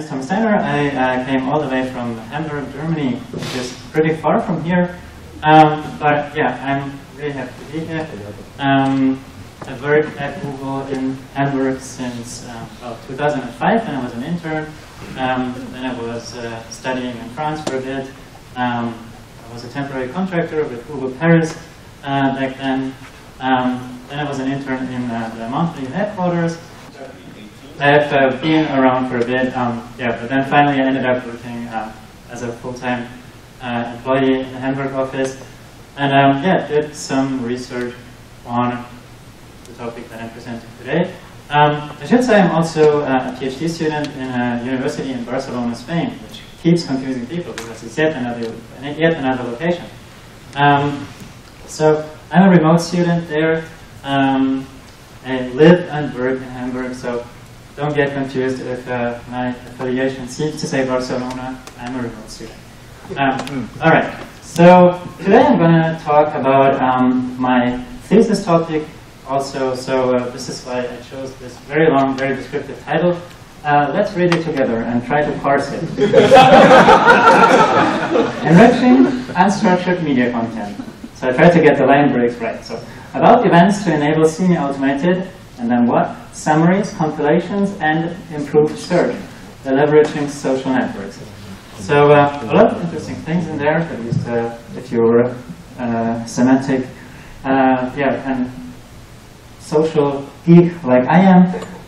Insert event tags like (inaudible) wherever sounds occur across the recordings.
is Tom Steiner. I uh, came all the way from Hamburg, Germany, which is pretty far from here. Um, but yeah, I'm really happy to be here. Um, I've worked at Google in Hamburg since uh, well, 2005 when I was an intern. Um, then I was uh, studying in France for a bit. Um, I was a temporary contractor with Google Paris uh, back then. Um, then I was an intern in uh, the Mountain View headquarters. I've uh, been around for a bit, um, yeah, but then finally I ended up working uh, as a full-time uh, employee in the Hamburg office. And um, yeah, did some research on the topic that I'm presenting today. Um, I should say I'm also uh, a PhD student in a university in Barcelona, Spain, which keeps confusing people because it's yet another, yet another location. Um, so I'm a remote student there. Um, I live and work in Hamburg, so don't get confused if uh, my affiliation seems to say Barcelona. I'm a remote student. Um, all right. So today I'm going to talk about um, my thesis topic also. So uh, this is why I chose this very long, very descriptive title. Uh, let's read it together and try to parse it. (laughs) Enriching unstructured media content. So I tried to get the line breaks right. So about events to enable semi-automated, and then what? Summaries, compilations, and improved search, leveraging social networks. So uh, a lot of interesting things in there, at least uh, if you're uh, semantic, uh, yeah, and social geek like I am.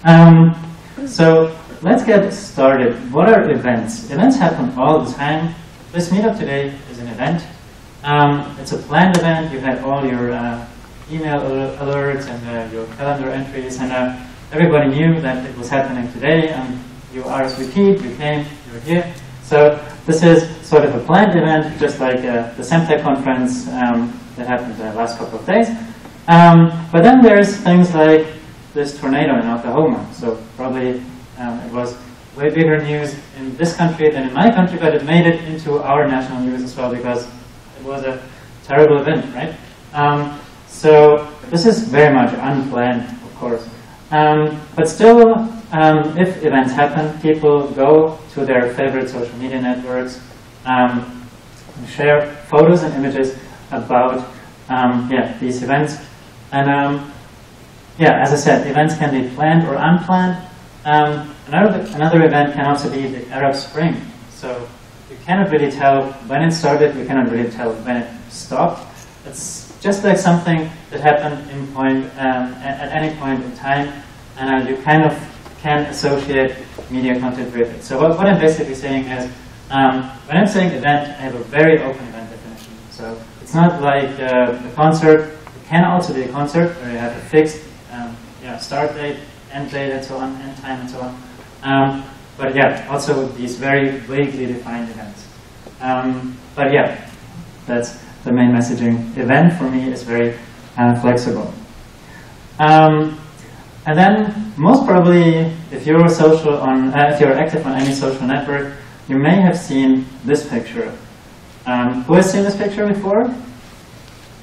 Um, so let's get started. What are events? Events happen all the time. This meetup today is an event. Um, it's a planned event. You had all your uh, email alerts and uh, your calendar entries, and everybody knew that it was happening today. And you RSVP'd, you came, you're here. So this is sort of a planned event, just like uh, the SEMTech conference um, that happened the last couple of days. Um, but then there's things like this tornado in Oklahoma. So probably um, it was way bigger news in this country than in my country, but it made it into our national news as well because it was a terrible event, right? Um, so this is very much unplanned, of course. Um, but still, um, if events happen, people go to their favorite social media networks, um, share photos and images about um, yeah, these events. And um, yeah, as I said, events can be planned or unplanned. Um, another, another event can also be the Arab Spring. So you cannot really tell when it started, you cannot really tell when it stopped. It's just like something that happened in point, um, at, at, any point in time, and you kind of can associate media content with it. So what, what I'm basically saying is, um, when I'm saying event, I have a very open event definition. So it's not like uh, a concert. It can also be a concert where you have a fixed um, know, start date, end date, and so on, end time, and so on. Um, but yeah, also these very vaguely defined events. Um, but yeah, that's the main messaging. Event for me is very uh, flexible. Um, and then, most probably, if you're social on, uh, if you're active on any social network, you may have seen this picture. Um, who has seen this picture before?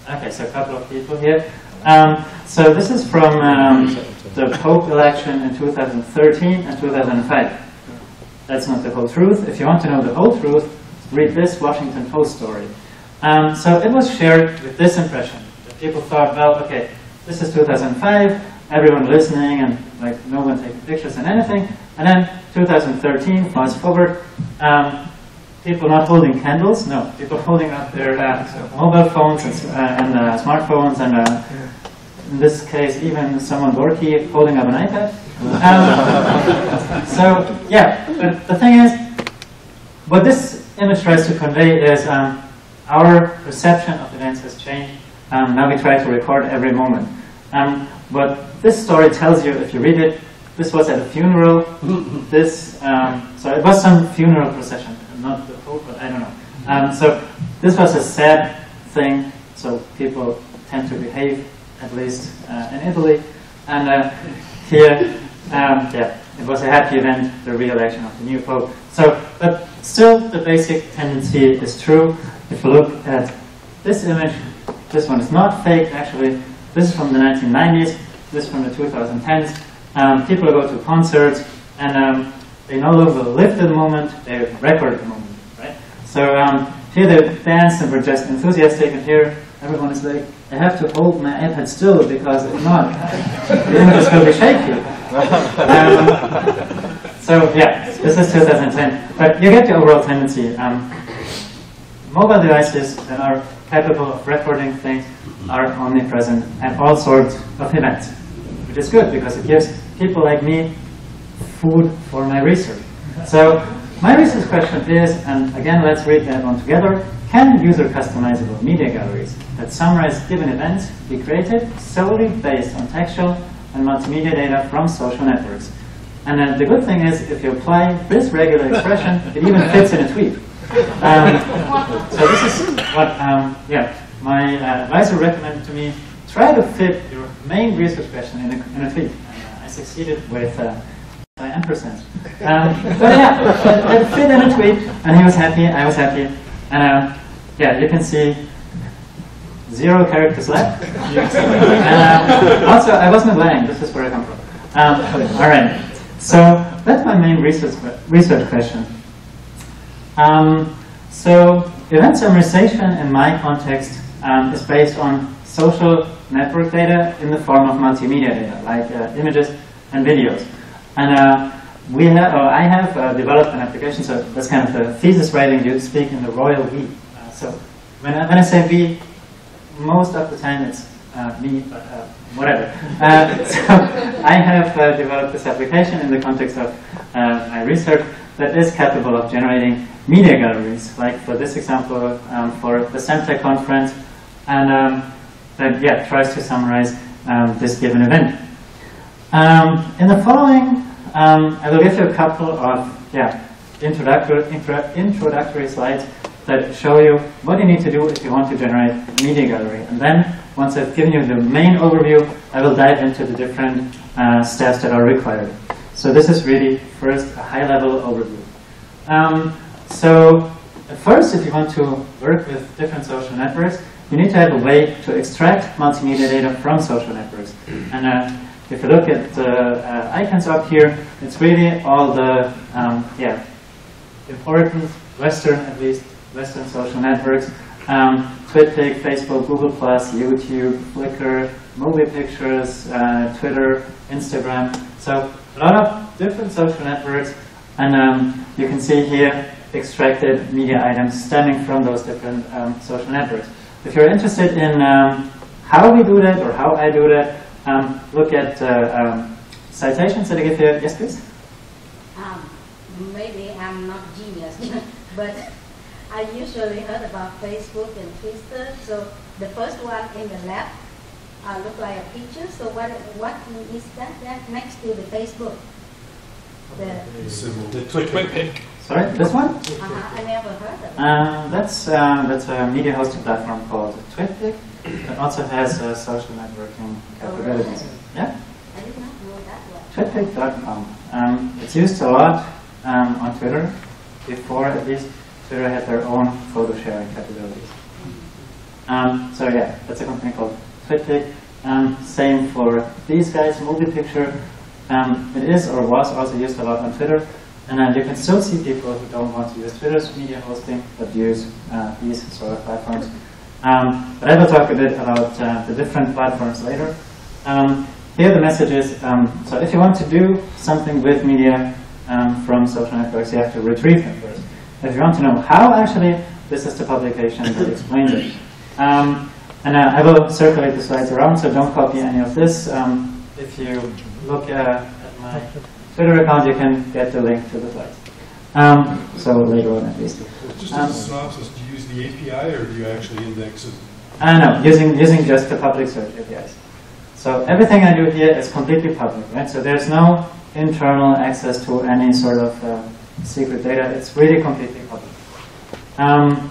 Okay, so a couple of people here. Um, so this is from um, the Pope election in 2013 and 2005. That's not the whole truth. If you want to know the whole truth, read this Washington Post story. Um, so it was shared with this impression that people thought, well, okay, this is 2005, everyone listening and like no one taking pictures and anything. And then 2013, fast forward, um, people not holding candles, no, people holding up their uh, mobile phones and, uh, and uh, smartphones and uh, in this case even someone dorky holding up an iPad. Um, (laughs) so yeah, but the thing is, what this image tries to convey is um, our perception of events has changed. Um, now we try to record every moment. Um, what this story tells you, if you read it, this was at a funeral. (laughs) this, um, so it was some funeral procession, not the Pope, but I don't know. Um, so this was a sad thing. So people tend to behave, at least uh, in Italy. And uh, here um, yeah, it was a happy event, the re-election of the new pope. So, but still, the basic tendency is true. If you look at this image, this one is not fake, actually. This is from the 1990s, this is from the 2010s. Um, people go to concerts, and um, they no longer live the moment, they record the moment, right? So um, here they danced and were just enthusiastic, and here everyone is like, I have to hold my iPad still because if not, the image will be shaky. (laughs) Um, so yeah, this is 2010. But you get the overall tendency. Um, mobile devices that are capable of recording things are omnipresent at all sorts of events, which is good because it gives people like me food for my research. So my research question is, and again, let's read that one together. Can user customizable media galleries that summarize given events be created solely based on textual and multimedia data from social networks? And uh, the good thing is, if you apply this regular expression, it even fits in a tweet. Um, so this is what, um, yeah, my uh, advisor recommended to me. Try to fit your main research question in a, in a tweet. Uh, I succeeded with uh, by ampersand. Um, but yeah, it, fit in a tweet, and he was happy, I was happy. And uh, yeah, you can see zero characters left. and uh, also, I wasn't lying, this is where I come from. Um, all right. So that's my main research, research question. Um, so event summarization in my context um, is based on social network data in the form of multimedia data, like uh, images and videos. And uh, we have, or I have uh, developed an application, so that's kind of the thesis writing you speak in the royal we. Uh, so when I, when I say we, most of the time it's uh, me, but uh, whatever. (laughs) So I have developed this application in the context of my research that is capable of generating media galleries, like for this example, um, for the SemTech conference, and um, that yeah tries to summarize um, this given event. Um, in the following, um, I will give you a couple of yeah introductory introductory slides that show you what you need to do if you want to generate a media gallery, and then once I've given you the main overview, I will dive into the different uh, steps that are required. So this is really first a high-level overview. Um, so first, if you want to work with different social networks, you need to have a way to extract multimedia data from social networks. And uh, if you look at the uh, icons up here, it's really all the um, yeah important Western, at least Western social networks um, TwitPic, Facebook, Google+, YouTube, Flickr, MobyPictures, uh, Twitter, Instagram. So a lot of different social networks. And um, you can see here extracted media items stemming from those different um, social networks. If you're interested in um, how we do that or how I do that, um, look at uh, um, citations that I give here. Yes, please? maybe I'm not genius, (laughs) but I usually heard about Facebook and Twitter. So the first one in the left uh, look like a picture. So what what is that? That next to the Facebook. The, the TwitPic. Sorry, this one? Uh-huh, I never heard of it. Uh, that's uh, that's a media hosting platform called TwitPic. It also has uh, social networking capabilities. Oh. Yeah. I did not know that one. TwitPic.com. Um, it's used a lot um, on Twitter before, at least Twitter had their own photo sharing capabilities. Um, so yeah, that's a company called TwitPic. Um, same for these guys, MobyPicture. Um, it is or was also used a lot on Twitter. And then you can still see people who don't want to use Twitter's media hosting, but use uh, these sort of platforms. Um, but I will talk a bit about uh, the different platforms later. Um, here the message is, um, so if you want to do something with media um, from social networks, you have to retrieve them first. If you want to know how, actually, this is the publication that explains it. Um, and uh, I will circulate the slides around, so don't copy any of this. Um, if you look uh, at my Twitter account, you can get the link to the slides. Um, so later on, at least. Just as a synopsis, do you use the API or do you actually index it? I know, using, using just the public search APIs. So everything I do here is completely public, right? So there's no internal access to any sort of uh, secret data. It's really completely public. Um,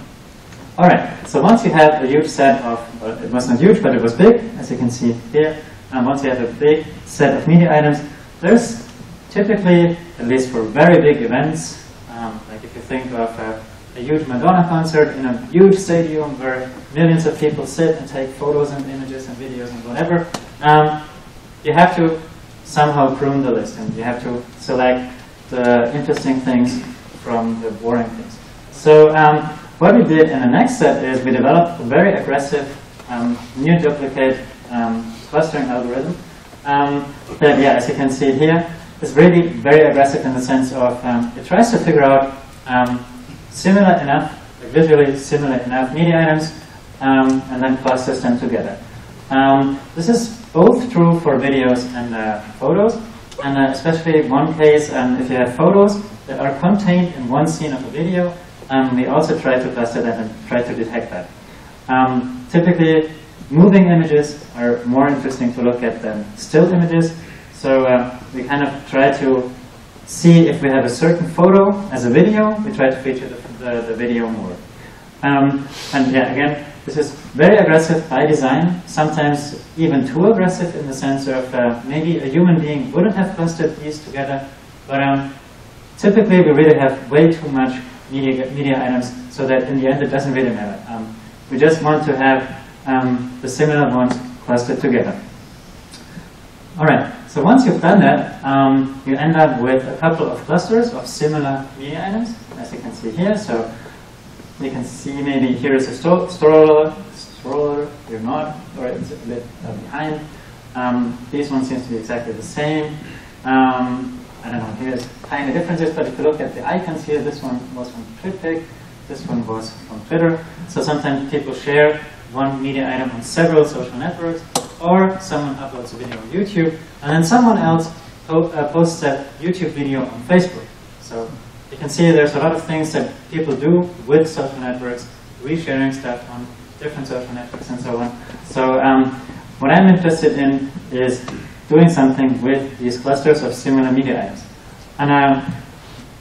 all right, so once you have a huge set of, well, it was not huge, but it was big, as you can see here. And once you have a big set of media items, there's typically, at least for very big events, um, like if you think of a, a, huge Madonna concert in a huge stadium where millions of people sit and take photos and images and videos and whatever, um, you have to somehow prune the list and you have to select the interesting things from the boring things. So um, what we did in the next step is we developed a very aggressive um, near duplicate um, clustering algorithm um, that, yeah, as you can see here, is really very aggressive in the sense of um, it tries to figure out um, similar enough, like visually similar enough media items, um, and then clusters them together. Um, this is both true for videos and uh, photos, and uh, especially one case, um, if you have photos that are contained in one scene of a video, um, we also try to cluster that and try to detect that. Typically, moving images are more interesting to look at than still images, so uh, we kind of try to see if we have a certain photo as a video, we try to feature the, the, the video more. Um, and yeah, again, this is very aggressive by design, sometimes even too aggressive in the sense of uh, maybe a human being wouldn't have clustered these together, but um, typically we really have way too much media, media items so that in the end it doesn't really matter. Um, we just want to have um, the similar ones clustered together. All right, so once you've done that, um, you end up with a couple of clusters of similar media items, as you can see here. So you can see maybe here is a sto stroller, stroller, you're not, or it's a bit behind. Um, ones seems to be exactly the same. Um, I don't know, here's tiny differences, but if you look at the icons here, this one was from TwitPic, this one was from Twitter. So sometimes people share one media item on several social networks, or someone uploads a video on YouTube, and then someone else po uh, posts that YouTube video on Facebook. So you can see there's a lot of things that people do with social networks, resharing stuff on different social networks and so on. So um, what I'm interested in is doing something with these clusters of similar media items. And uh,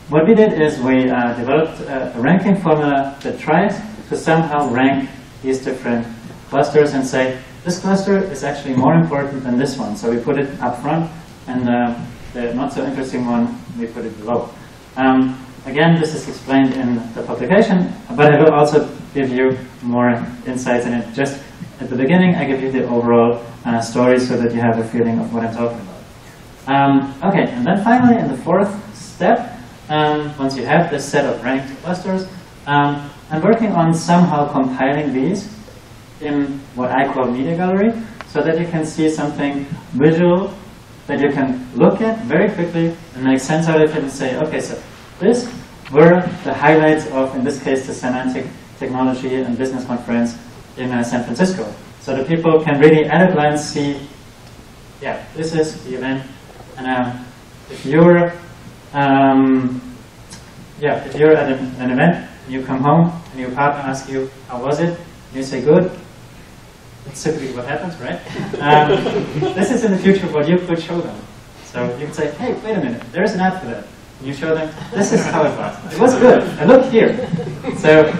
what we did is we uh, developed a, a ranking formula that tries to somehow rank these different clusters and say, this cluster is actually more important than this one. So we put it up front, and uh, the not so interesting one, we put it below. Um, again, this is explained in the publication, but I will also give you more insights in it. Just at the beginning, I give you the overall uh, story so that you have a feeling of what I'm talking about. Um, okay, and then finally, in the fourth step, um, once you have this set of ranked clusters, um, I'm working on somehow compiling these in what I call media gallery, so that you can see something visual that you can look at very quickly and make sense out of it and say, okay, so this were the highlights of, in this case, the Semantic Technology and Business Conference in uh, San Francisco. So the people can really at a glance see, yeah, this is the event. And um, if you're, um, yeah, if you're at an, event, you come home and your partner asks you, how was it? You say, good. That's typically what happens, right? Um, this is in the future what you could show them. So you could say, hey, wait a minute, there's an app for that. You show them, this is how it was. It was good, and look here. So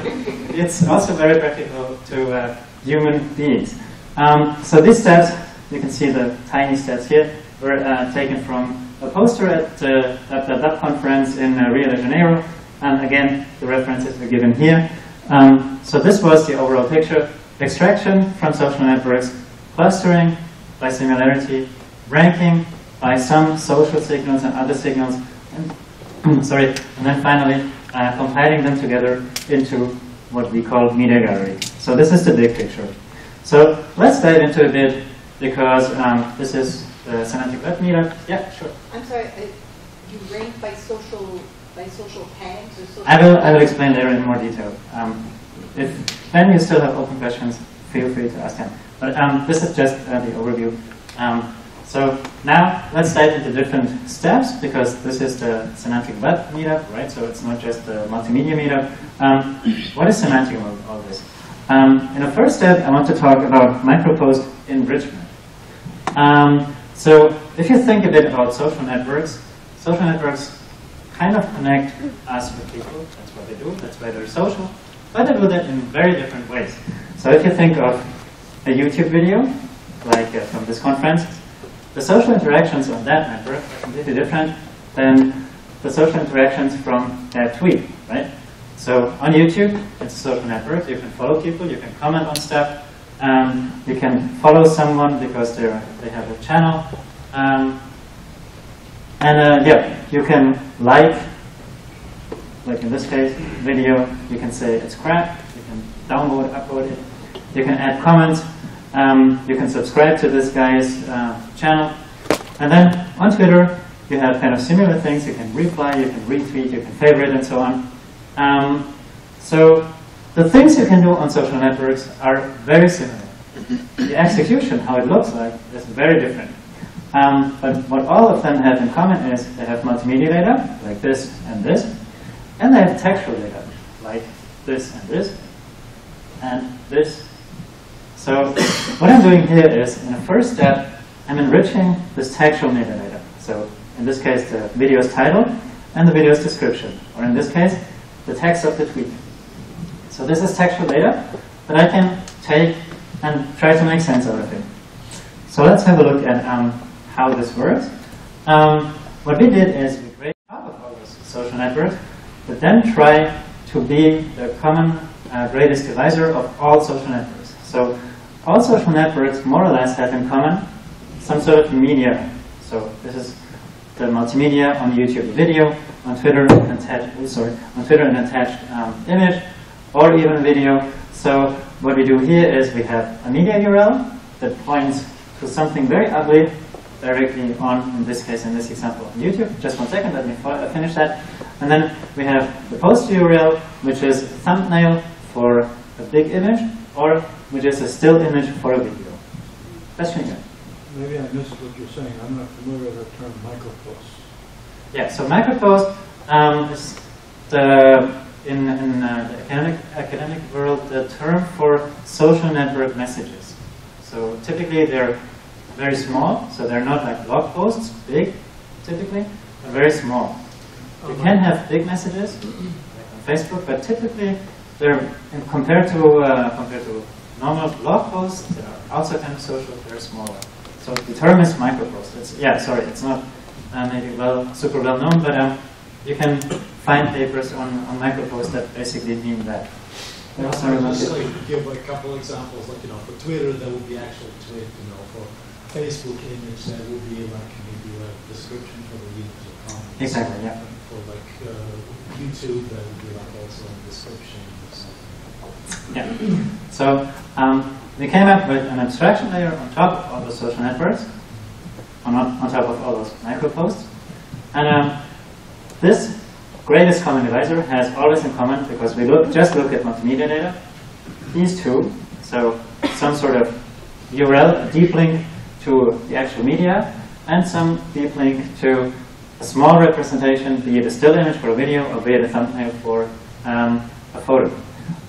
it's also very practical to uh, human beings. Um, so these steps, you can see the tiny steps here, were uh, taken from a poster at, uh, the DAP conference in uh, Rio de Janeiro. And again, the references are given here. Um, so this was the overall picture. Extraction from social networks, clustering by similarity, ranking by some social signals and other signals, and, (clears throat) sorry, and then finally uh, compiling them together into what we call media gallery. So this is the big picture. So let's dive into a bit because um, this is the semantic web meetup. Yeah, sure. I'm sorry, uh, you rank by social, by social tags or social? I will, I will explain later in more detail. Um, if then you still have open questions, feel free to ask them. But um, this is just uh, the overview. Um, so now let's dive into different steps because this is the semantic web meetup, right? So it's not just the multimedia meetup. Um, what is semantic about all this? Um, in the first step, I want to talk about micropost enrichment. Um, so if you think a bit about social networks, social networks kind of connect us with people. That's what they do. That's why they're social. But they do that in very different ways. So if you think of a YouTube video, like uh, from this conference, the social interactions on that network are completely different than the social interactions from that tweet, right? So on YouTube, it's a social network. You can follow people, you can comment on stuff, um, you can follow someone because they're, they have a channel. Um, And uh, yeah, you can like, like in this case, video, you can say it's crap, you can download, upload it, you can add comments, um, you can subscribe to this guy's uh, channel. And then on Twitter, you have kind of similar things. You can reply, you can retweet, you can favorite, and so on. Um, so the things you can do on social networks are very similar. The execution, how it looks like, is very different. Um, but what all of them have in common is they have multimedia data, like this and this, and they have textual data, like this and this, and this. So what I'm doing here is, in the first step, I'm enriching this textual metadata. So in this case, the video's title and the video's description, or in this case, the text of the tweet. So this is textual data that I can take and try to make sense out of it. So let's have a look at um, how this works. Um, what we did is we created top of all social networks, but then try to be the common uh, greatest divisor of all social networks. So all social networks more or less have in common some sort of media. So this is the multimedia on YouTube video, on Twitter an attached, oh, sorry, on Twitter an attached um, image, or even video. So what we do here is we have a media URL that points to something very ugly directly on, in this case, in this example, on YouTube. Just one second, let me finish that. And then we have the post URL, which is a thumbnail for a big image, or which is a still image for a video. Question here. Maybe I missed what you're saying. I'm not familiar with the term micropost. Yeah, so micropost um, is the in, in uh, the academic, academic world the term for social network messages. So typically they're very small, so they're not like blog posts, big, typically, but very small. You can have big messages like on Facebook, but typically they're in, compared to uh, compared to normal blog posts that are also kind of social, they're smaller. So the term is micropost. It's, yeah, sorry, it's not uh, maybe well super well known, but um, you can find papers on, on microposts that basically mean that. Sorry about Just like give a couple examples, like you know, for Twitter that would be actual tweet, you know, for Facebook image that would be like maybe a description for the or comment. Exactly, yeah. Like uh, YouTube, that would be like also a description or something. Yeah. So um, we came up with an abstraction layer on top of all the social networks, on, on top of all those microposts. And um, this greatest common divisor has always in common, because we look, just look at multimedia data, these two, so some sort of URL, deep link to the actual media, and some deep link to small representation, be it a still image for a video, or be it a thumbnail for um, a photo.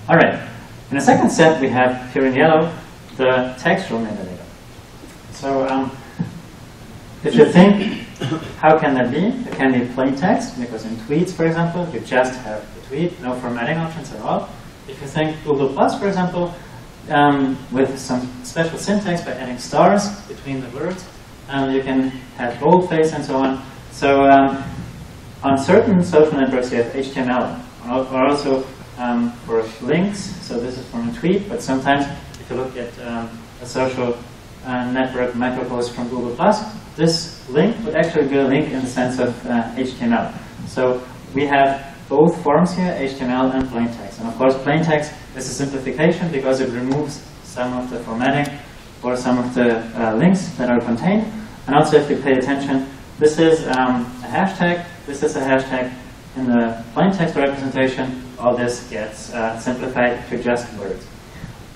All right. In the second set, we have here in yellow the textual metadata. So um, if you think, how can that be? It can be plain text, because in tweets, for example, you just have the tweet, no formatting options at all. If you think Google Plus, for example, um, with some special syntax by adding stars between the words, um, you can have boldface and so on. So um, on certain social networks, you have HTML, or also um, for links. So this is from a tweet, but sometimes if you look at um, a social uh, network micropost from Google this link would actually be a link in the sense of uh, HTML. So we have both forms here, HTML and plain text. And of course, plain text is a simplification because it removes some of the formatting or some of the uh, links that are contained. And also, if you pay attention, this is um, a hashtag, this is a hashtag. In the plain text representation, all this gets uh, simplified to just words.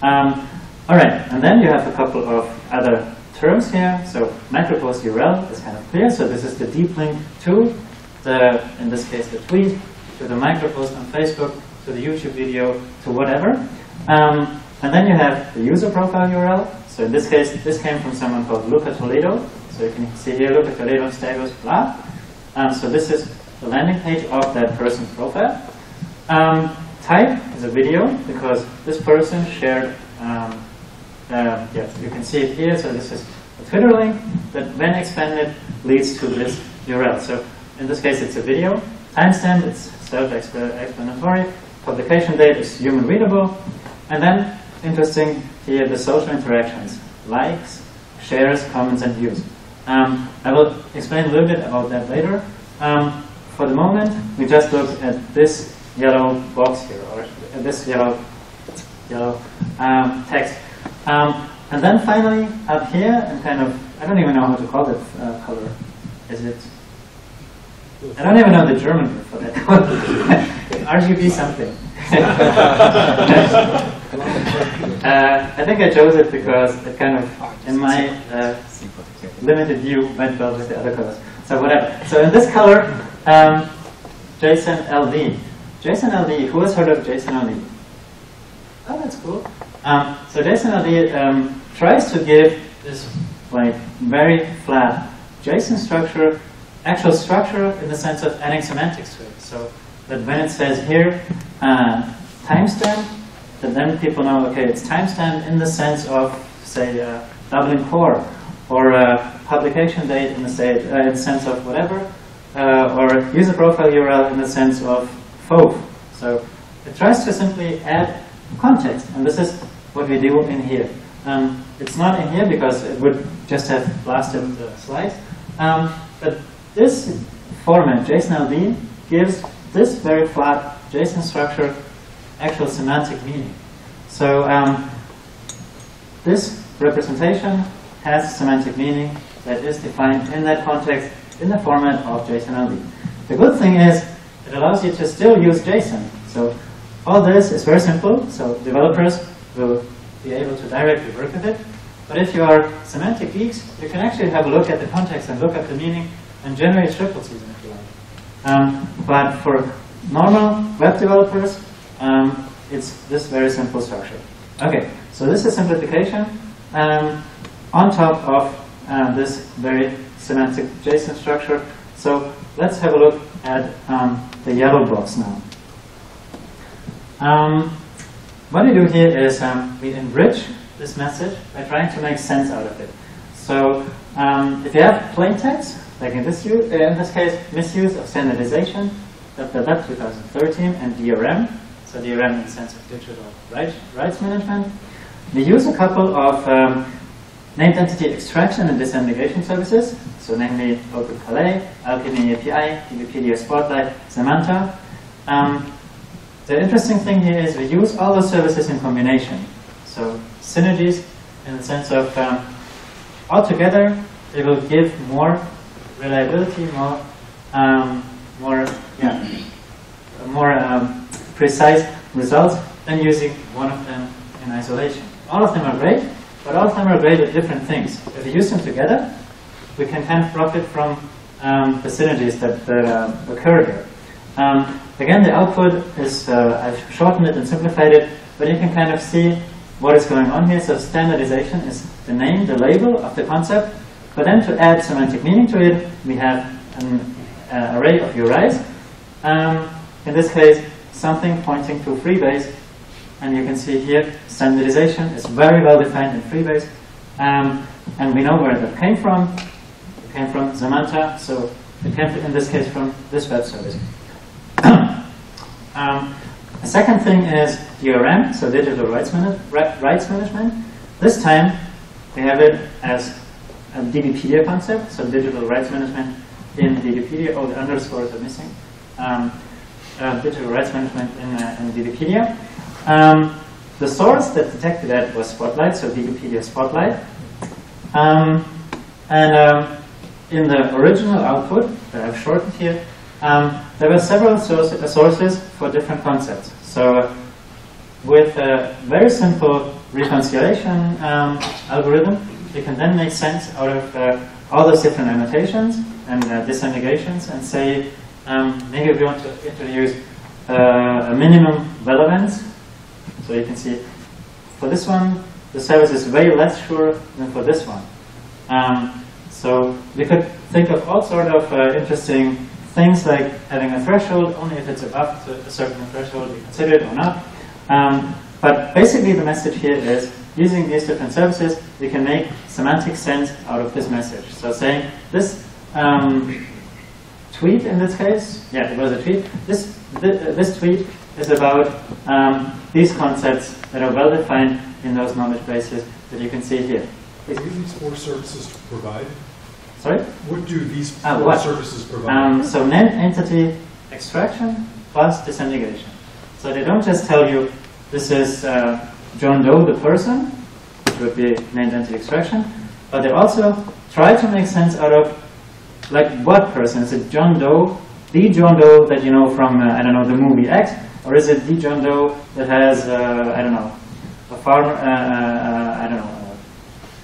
Um, all right, and then you have a couple of other terms here. So micropost URL is kind of clear. So this is the deep link to the, in this case, the tweet, to the micropost on Facebook, to the YouTube video, to whatever. Um, and then you have the user profile URL. So in this case, this came from someone called Luca Toledo. So you can see here, Luca Toledo, Stagos, blah. Um, so this is the landing page of that person's profile. Um, type is a video because this person shared, um, uh, yeah, you can see it here. So this is a Twitter link that when expanded leads to this URL. So in this case, it's a video. Timestamp, it's self-explanatory. Publication date is human readable. And then, interesting here, the social interactions, likes, shares, comments, and views. Um, I will explain a little bit about that later. Um, for the moment, we just look at this yellow box here, or this yellow yellow um, text. Um, and then finally, up here, and kind of, I don't even know how to call it uh, color. Is it? I don't even know the German word for that. (laughs) RGB something. (laughs) uh, I think I chose it because it kind of, in my uh, limited view, went well with the other colors. So whatever. So in this color, um, JSON LD. JSON LD, who has heard of JSON LD? Oh, that's cool. Um, so JSON LD um, tries to give this like very flat JSON structure, actual structure in the sense of adding semantics to it. So that when it says here uh, timestamp, that then people know, okay, it's timestamp in the sense of, say, uh, Dublin core, or uh, publication date in the, state, uh, in the sense of whatever, uh, or user profile URL in the sense of FOAF. So it tries to simply add context, and this is what we do in here. Um, it's not in here because it would just have blasted the slides, um, but this format, JSON-LD, gives this very flat JSON structure actual semantic meaning. So um, this representation has semantic meaning that is defined in that context in the format of JSON-LD. The good thing is it allows you to still use JSON. So all this is very simple, so developers will be able to directly work with it. But if you are semantic geeks, you can actually have a look at the context and look at the meaning and generate triples if you like. Um, but for normal web developers, um, it's this very simple structure. Okay, so this is simplification um, on top of uh, this very semantic JSON structure. So let's have a look at um, the yellow box now. Um, what we do here is um, we enrich this message by trying to make sense out of it. So um, if you have plain text, like in this, in this case, misuse of standardization, www 2013, and DRM, so DRM in the sense of digital rights, rights management, we use a couple of um, named entity extraction and disambiguation services, so namely OpenCalais, Alchemy API, DBpedia Spotlight, Zemanta. Um, the interesting thing here is we use all those services in combination. So synergies in the sense of um, altogether they will give more reliability, more, um, more, yeah, more um, precise results than using one of them in isolation. All of them are great, but all of them are great at different things. If we use them together, we can kind of profit from um, the synergies that, that uh, occur here. Um, again, the output is, uh, I've shortened it and simplified it, but you can kind of see what is going on here. So standardization is the name, the label of the concept, but then to add semantic meaning to it, we have an uh, array of URIs. Um, in this case, something pointing to Freebase, and you can see here standardization is very well defined in Freebase, um, and we know where that came from. It came from Zemanta, so it came in this case from this web service. (coughs) um, the second thing is DRM, so digital rights, rights management. This time we have it as a DBpedia concept, so digital rights management in DBpedia. Oh, the underscores are missing. Um, uh, digital rights management in, uh, in DBpedia. Um, the source that detected that was Spotlight, so DBpedia Spotlight. Um, and um, in the original output that I've shortened here, um, there were several source, uh, sources for different concepts. So with a very simple reconciliation um, algorithm, you can then make sense out of uh, all those different annotations and uh, disambiguations and say, um, maybe we want to introduce uh, a minimum relevance. So you can see for this one, the service is way less sure than for this one. Um, so we could think of all sort of uh, interesting things like having a threshold, only if it's above a certain threshold you consider it or not. Um, but basically the message here is, using these different services, we can make semantic sense out of this message. So saying this um, tweet in this case, yeah, it was a tweet, this, th this tweet is about um, these concepts that are well defined in those knowledge bases that you can see here. What do these more services provide? Sorry? What do these Ah, four what? services provide? Um, so named entity extraction plus disambiguation. So they don't just tell you this is uh, John Doe, the person, which would be named entity extraction, but they also try to make sense out of like what person? Is it John Doe, the John Doe that you know from uh, I don't know the movie X, or is it the John Doe that has uh, I don't know a farmer? Uh, uh, I don't know.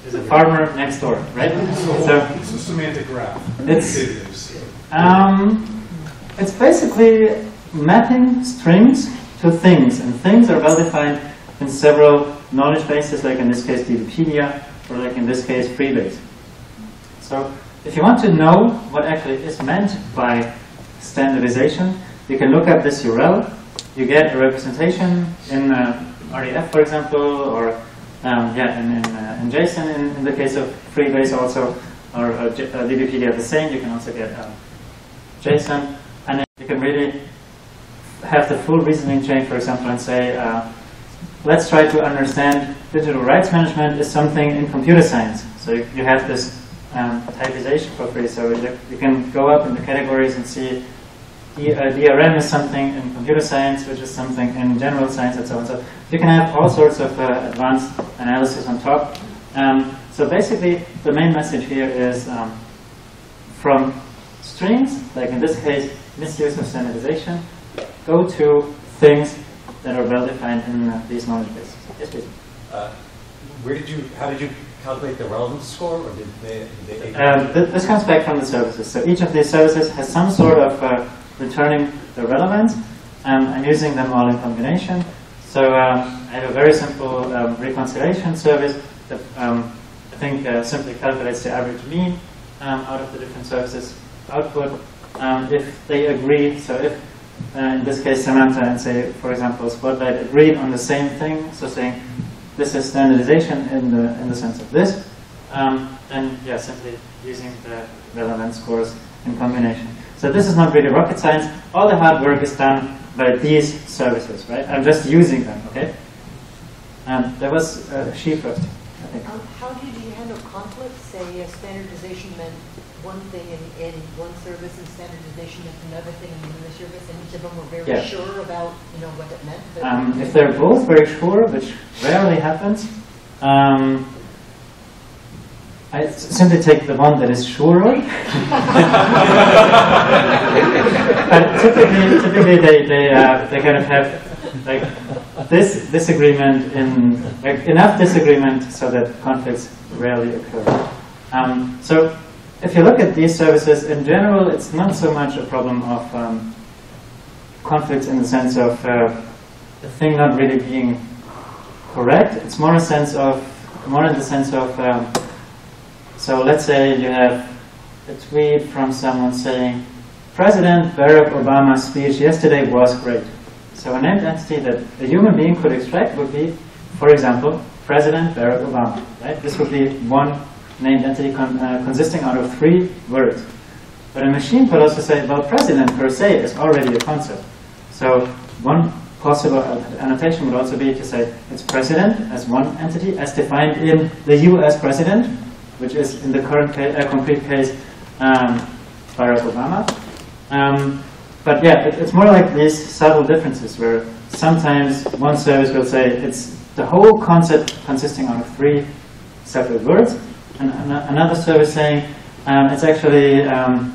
Is a farmer next door, right? So So it's a semantic graph. It's- Datatives. um, it's basically mapping strings to things, and things are well defined in several knowledge bases, like in this case Wikipedia, or like in this case Freebase. So if you want to know what actually is meant by standardization, you can look up this URL. You get a representation in uh, RDF, for example, or um, yeah, in, in, uh, in JSON in, in the case of Freebase also, or uh, uh, DBpedia the same. You can also get um, JSON, and then you can really have the full reasoning chain, for example, and say, uh, let's try to understand digital rights management is something in computer science. So you, you have this um, typization for free, so you, you can go up in the categories and see D, uh, DRM is something in computer science, which is something in general science, and so on. So you can have all sorts of uh, advanced analysis on top. Um, so basically, the main message here is um, from strings, like in this case, misuse of standardization, go to things that are well defined in uh, these knowledge bases. Yes, please. Uh, Where did you, how did you calculate the relevance score, or did they? did they- Um, th- this comes back from the services. So each of these services has some sort of uh, returning the relevance. Um, I'm using them all in combination. So um, I have a very simple um, reconciliation service that um, I think uh, simply calculates the average mean um, out of the different services output. Um, if they agree, so if uh, in this case Zemanta and say, for example, Spotlight agreed on the same thing, so saying this is standardization in the in the sense of this, then yeah, simply using the relevant scores in combination. So this is not really rocket science. All the hard work is done by these services, right? I'm just using them, okay? Um, there was uh, she first, I think. Um, How did you handle conflicts? Say uh, standardization meant one thing in, in one service and standardization meant another thing in another service, and each of them were very Yeah. sure about, you know, what it meant. but- Um, if they're both very sure, which rarely happens, um, I simply take the one that is surer. (laughs) but typically, typically they they, uh, they kind of have like this disagreement in like enough disagreement so that conflicts rarely occur. Um, so if you look at these services in general, it's not so much a problem of um, conflicts in the sense of uh, the thing not really being correct. It's more a sense of more in the sense of um, so let's say you have a tweet from someone saying President Barack Obama's speech yesterday was great. So a named entity that a human being could extract would be, for example, President Barack Obama. Right? This would be one named entity con- uh, consisting out of three words. But a machine could also say, well, president per se is already a concept. So one possible annotation would also be to say it's president as one entity, as defined in the U.S. president, which is in the current ca- uh, concrete case um, Barack Obama. Um, but yeah, it, it's more like these subtle differences where sometimes one service will say it's the whole concept consisting of three separate words, and an- another service saying um, it's actually um,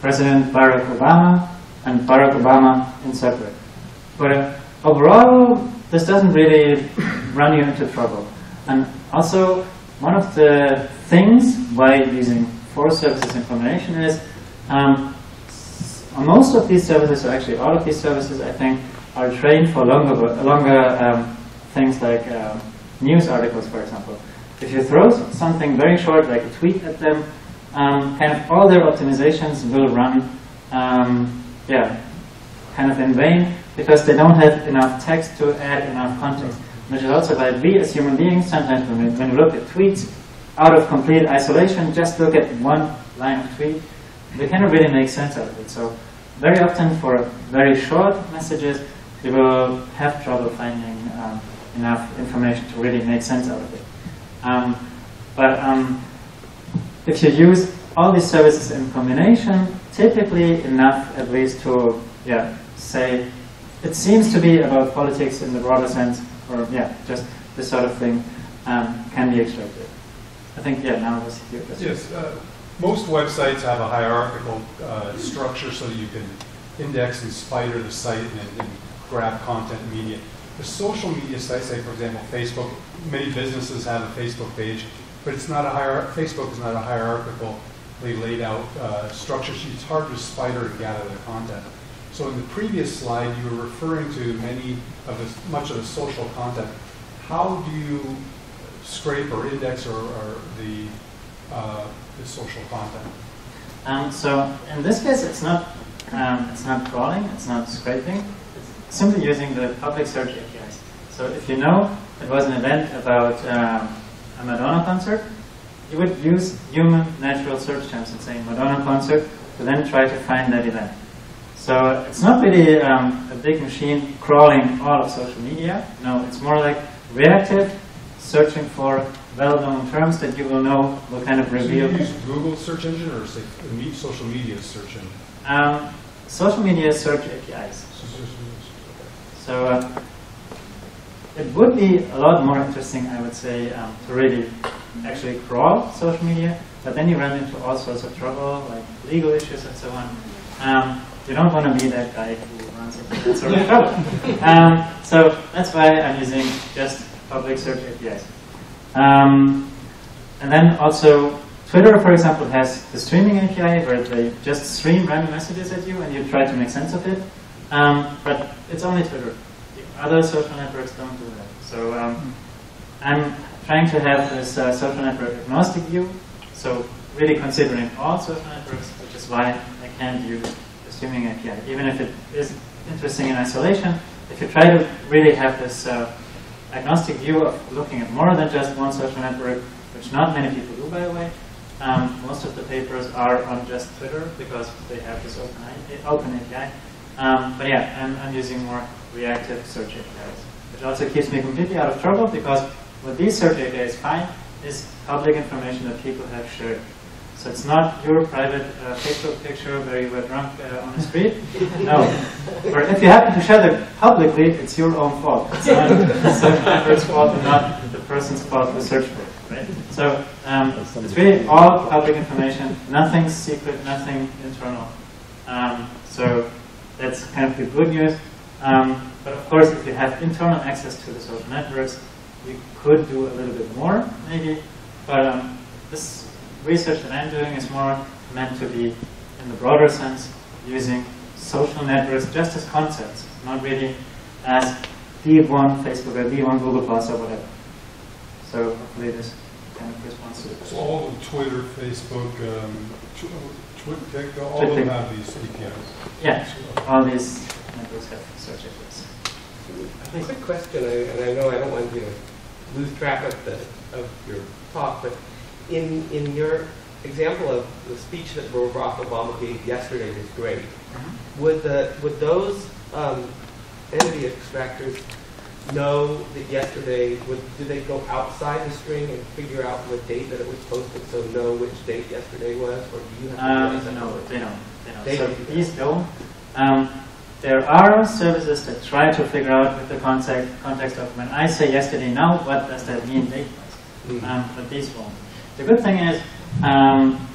President Barack Obama and Barack Obama in separate. But uh, overall, this doesn't really run you into trouble. And also, one of the things why using four services in combination is um, most of these services, or actually all of these services, I think, are trained for longer, longer um, things like um, news articles, for example. If you throw something very short, like a tweet at them, um, kind of all their optimizations will run, um, yeah, kind of in vain because they don't have enough text to add enough context. Which is also why we as human beings, sometimes when we, when we look at tweets out of complete isolation, just look at one line of tweet, we cannot really make sense out of it. So very often for very short messages, you will have trouble finding um, enough information to really make sense out of it. Um, but um, if you use all these services in combination, typically enough at least to, yeah, say, it seems to be about politics in the broader sense, or yeah, just this sort of thing um, can be extracted. I think, yeah, now let's hear this. Yes, uh, most websites have a hierarchical uh, structure so you can index and spider the site and, and grab content media. The social media sites, say for example Facebook, many businesses have a Facebook page, but it's not a hier- Facebook is not a hierarchically laid out uh, structure. So it's hard to spider and gather the content. So in the previous slide, you were referring to many of the, much of the social content. How do you scrape or index or, or the, uh, the social content? Um, so in this case, it's not um, it's not crawling, it's not scraping. It's simply using the public search APIs. So if you know it was an event about um, a Madonna concert, you would use human natural search terms and say Madonna concert to then try to find that event. So it's not really um, a big machine crawling all of social media. No, it's more like reactive, searching for well-known terms that you will know will kind of So you reveal. use Google search engine or say social media search engine? Um, social media search APIs. So uh, it would be a lot more interesting, I would say, um, to really actually crawl social media, but then you run into all sorts of trouble, like legal issues and so on. Um, you don't want to be that guy who runs into that sort of (laughs) trouble. Um, so that's why I'm using just public search APIs. Um, and then also, Twitter, for example, has the streaming API where they just stream random messages at you and you try to make sense of it. Um, but it's only Twitter. The other social networks don't do that. So um, I'm trying to have this uh, social network agnostic view. So really considering all social networks, which is why I can't use the streaming API, even if it is interesting in isolation. If you try to really have this uh, agnostic view of looking at more than just one social network, which not many people do, by the way. Um, most of the papers are on just Twitter because they have this open, I- open API. Um, but yeah, I'm, I'm using more reactive search APIs, which also keeps me completely out of trouble because what these search APIs find is public information that people have shared. So it's not your private uh, Facebook picture where you were drunk uh, on the street. No. Or if you happen to share it publicly, it's your own fault. It's not the network's fault and not the person's fault who searched for. Right? So um, it's really all public information, nothing secret, nothing internal. Um, so that's kind of the good news. Um, but of course, if you have internal access to the social networks, you could do a little bit more, maybe. But um, this research that I'm doing is more meant to be, in the broader sense, using social networks just as concepts, not really as V1 Facebook or V1 Google Plus or whatever. So hopefully this kind of responds to the question. all of Twitter, Facebook, um, tw- Twitter, all of them have these APIs. Yeah, all these networks have search APIs. Please. Quick question, I- and I know I don't want you to lose track of the, of your talk, but in, in your example of the speech that Barack Obama gave yesterday was great. Mm-hmm. Would the, would those um, entity extractors know that yesterday, would, do they go outside the string and figure out what date that it was posted, so know which date yesterday was, or do you have to? Um, that? no, they don't. They don't. They so don't do that. these don't. Um, there are services that try to figure out with the context, context of when I say yesterday now, what does that mean date-wise? Mhm. Um, but these won't. The good thing is, um,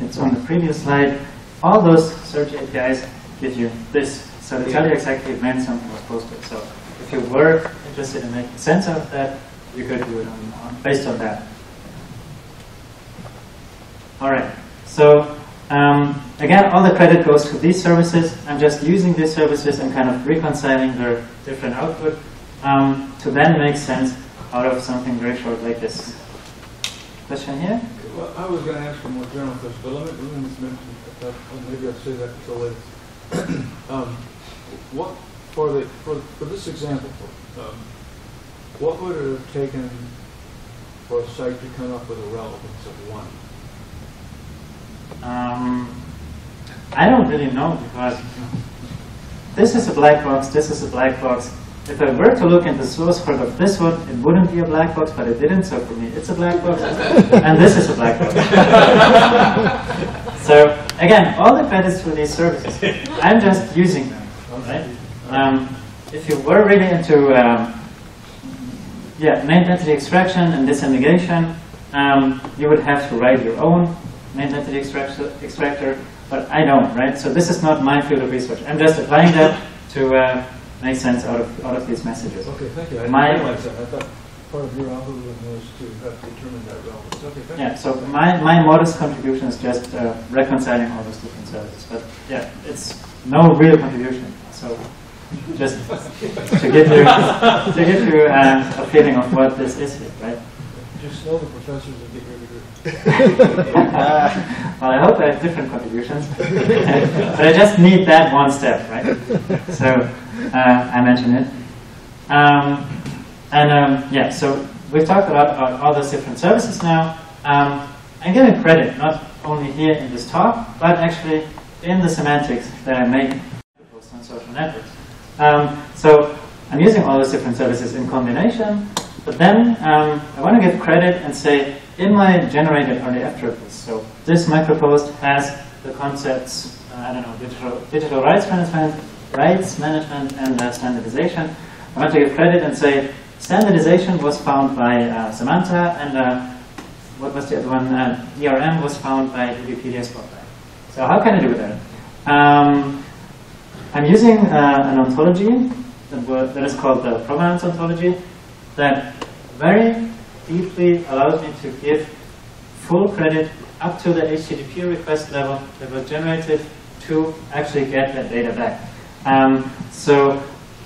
it's on the previous slide, all those search APIs give you this. So they tell you exactly when something was posted. So if you were interested in making sense of that, you could do it on, on, based on that. All right. So um, again, all the credit goes to these services. I'm just using these services and kind of reconciling their different output um, to then make sense out of something very short like this. Question here? Well, I was going to ask for more general questions, but let me, let me just mention, that, or maybe I'll say that until later. (clears throat) um, what, for the, for, for this example, um, what would it have taken for a site to come up with a relevance of one? Um, I don't really know because this is a black box, this is a black box. If I were to look into the source code of this one, it wouldn't be a black box, but it didn't, so for me it's a black box, and this is a black box. (laughs) so again, all the credits for these services. I'm just using them, right? Um, if you were really into um, yeah, named entity extraction and disambiguation, um, you would have to write your own named entity extractor, extractor, but I don't, right? So this is not my field of research. I'm just applying that to uh, make sense out of, out of these messages. Okay, thank you. I My- realize that. I thought part of your algorithm was to have determined that relevance. Okay, thank you. Yeah, so my, my modest contribution is just uh, reconciling all those different services. But yeah, it's no real contribution. So just to give you, to give you uh, a feeling of what this is here, right? Just know the professors and get your degree. well, I hope I have different contributions. (laughs) but I just need that one step, right? So uh, I mentioned it. Um, and um, yeah, so we've talked a lot about all those different services now. Um, I'm giving credit not only here in this talk, but actually in the semantics that I make on social networks. Um, so I'm using all those different services in combination, but then um, I want to give credit and say in my generated RDF triples, so this micropost has the concepts, uh, I don't know, digital, digital rights management, rights management, and uh, standardization. I want to give credit and say standardization was found by uh, Samantha, and uh, what was the other one? Uh, ERM was found by Wikipedia Spotlight. So how can I do that? Um, I'm using uh, an ontology that, that is called the provenance ontology that very deeply allows me to give full credit up to the HTTP request level that was generated to actually get that data back. Um, so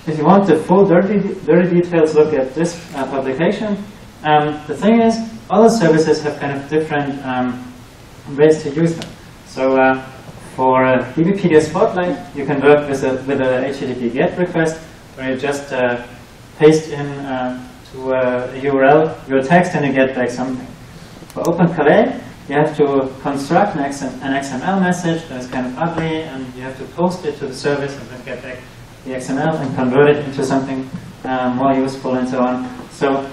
if you want the full dirty, dirty details, look at this uh, publication. Um, the thing is, the services have kind of different um, ways to use them. So uh, for Wikipedia Spotlight, you can work with a, with a HTTP GET request, where you just uh, paste in uh, to a URL your text and you get back something. For OpenCalais, you have to construct an, XM, an XML message that is kind of ugly, and you have to post it to the service and then get back the XML and convert it into something um, more useful and so on. So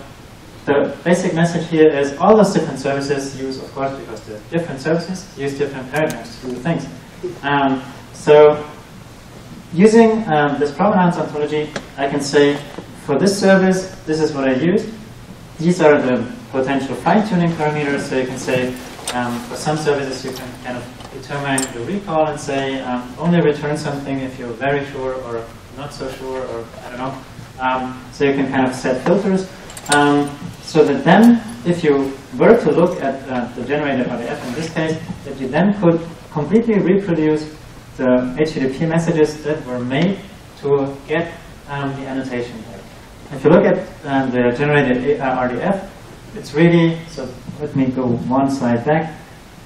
the basic message here is all those different services use, of course, because they're different services, use different paradigms to do things. Um, so using um, this provenance ontology, I can say, for this service, this is what I use. These are the potential fine-tuning parameters. So you can say, um, for some services, you can kind of determine the recall and say, um, only return something if you're very sure or not so sure, or I don't know. Um, so you can kind of set filters. Um, so that then, if you were to look at uh, the generated RDF in this case, that you then could completely reproduce the HTTP messages that were made to get um, the annotation back. If you look at um, the generated uh, RDF, it's really, so let me go one slide back.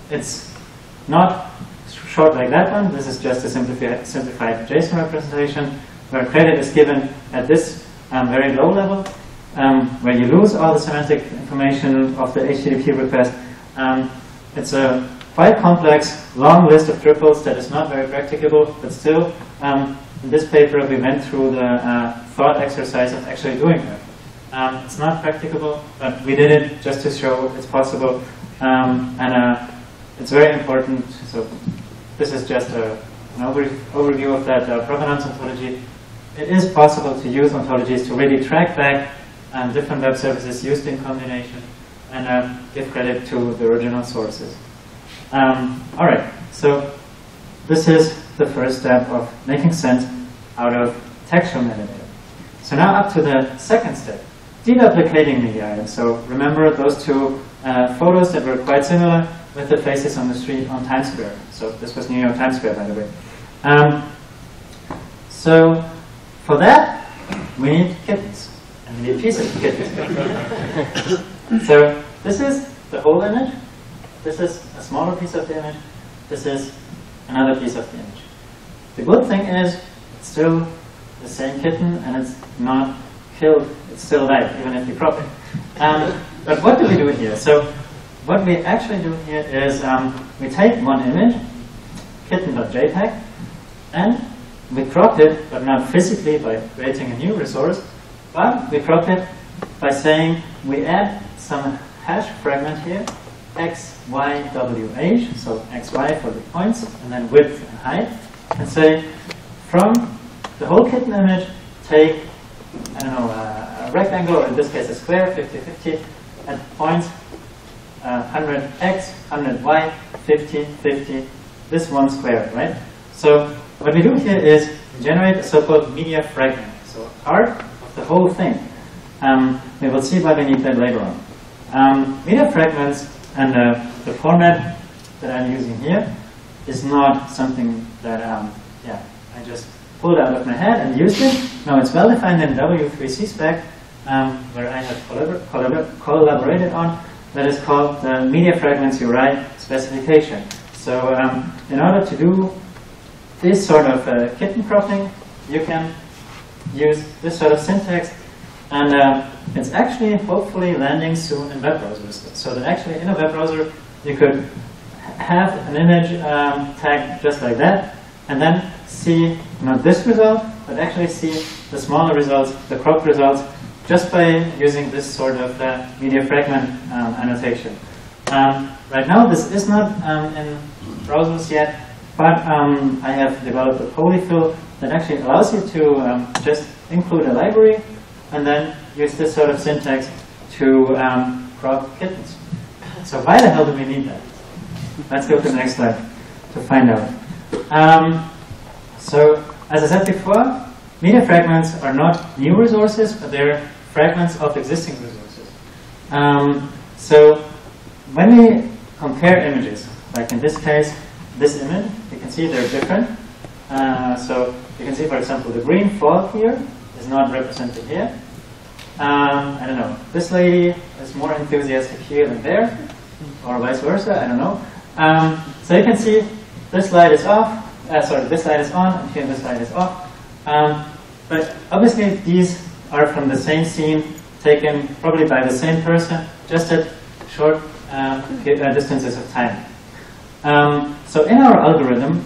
It's not short like that one. This is just a simplified, simplified JSON representation where credit is given at this um, very low level, um, where you lose all the semantic information of the HTTP request. Um, it's a quite complex, long list of triples that is not very practicable, but still, um, in this paper we went through the uh, thought exercise of actually doing that. Um, it's not practicable, but we did it just to show it's possible, um, and uh, it's very important. So this is just a, an over, overview of that uh, provenance ontology. It is possible to use ontologies to really track back um, different web services used in combination and uh, give credit to the original sources. Um, all right, so this is the first step of making sense out of textual metadata. So now up to the second step, deduplicating media items. So remember those two uh, photos that were quite similar with the faces on the street on Times Square. So this was New York Times Square, by the way. Um, so for that, we need kittens, and we need pieces of kittens. (laughs) so this is the whole image. This is a smaller piece of the image. This is another piece of the image. The good thing is it's still the same kitten, and it's not killed. It's still alive, even if you crop it. Um, but what do we do here? So what we actually do here is um, we take one image, kitten.jpg, and we crop it, but not physically by creating a new resource. but we crop it by saying we add some hash fragment here, x, y, w, h, so x, y for the points, and then width and height, and say from the whole kitten image, take, I don't know, a, a rectangle, in this case a square, 50, 50, at points uh, 100x, 100y, 50, 50, this one square, right? So what we do here is generate a so-called media fragment, so part of the whole thing. Um, we will see why we need that later on. Um, media fragments and uh, the format that I'm using here is not something that um, yeah I just pulled out of my head and used it. Now it's well defined in W3C spec um, where I have collabor collabor collaborated on. That is called the media fragments URI specification. So um, in order to do this sort of uh, kitten cropping, you can use this sort of syntax and uh, it's actually hopefully landing soon in web browsers. So that actually in a web browser you could have an image um, tag just like that and then see not this result, but actually see the smaller results, the cropped results, just by using this sort of uh, media fragment um, annotation. Um, right now this is not um, in browsers yet, but um, I have developed a polyfill that actually allows you to um, just include a library and then use this sort of syntax to um, crop kittens. So why the hell do we need that? Let's go to the next slide to find out. Um, so, as I said before, media fragments are not new resources, but they're fragments of existing resources. Um, so, when we compare images, like in this case, this image, you can see they're different. Uh, so, you can see, for example, the green fog here is not represented here. Um, I don't know, this lady is more enthusiastic here than there, or vice versa, I don't know. Um, so you can see this light is off, uh, sorry, this light is on, and here this light is off. Um, but obviously these are from the same scene, taken probably by the same person, just at short um, uh, distances of time. Um, so in our algorithm,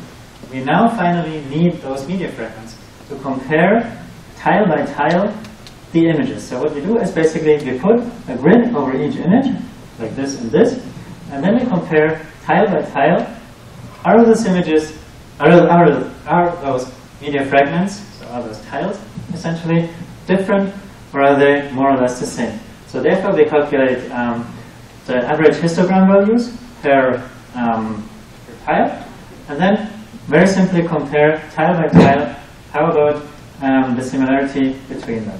we now finally need those media fragments to compare tile by tile the images. So what we do is basically we put a grid over each image, like this and this, and then we compare tile by tile. Are those images, are, those media fragments, so are those tiles, essentially, different, or are they more or less the same? So therefore we calculate um, the average histogram values per, um, per tile, and then very simply compare tile by tile, how about um, the similarity between them.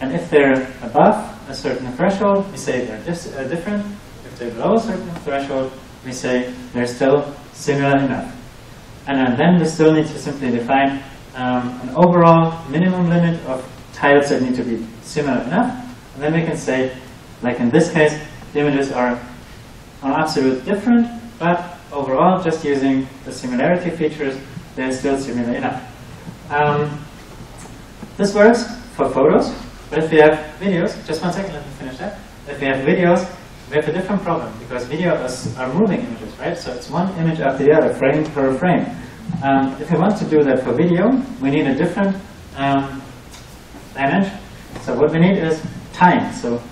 And if they're above a certain threshold, we say they're uh, different. If they're below a certain threshold, we say they're still similar enough. And uh, then we still need to simply define um, an overall minimum limit of tiles that need to be similar enough. And then we can say, like in this case, the images are on absolute different, but overall, just using the similarity features, they're still similar enough. Um, this works for photos, but if we have videos, just one second, let me finish that. If we have videos, we have a different problem because video videos are moving images, right? So it's one image after the other, frame per frame. Um, if we want to do that for video, we need a different um, dimension. So what we need is time. So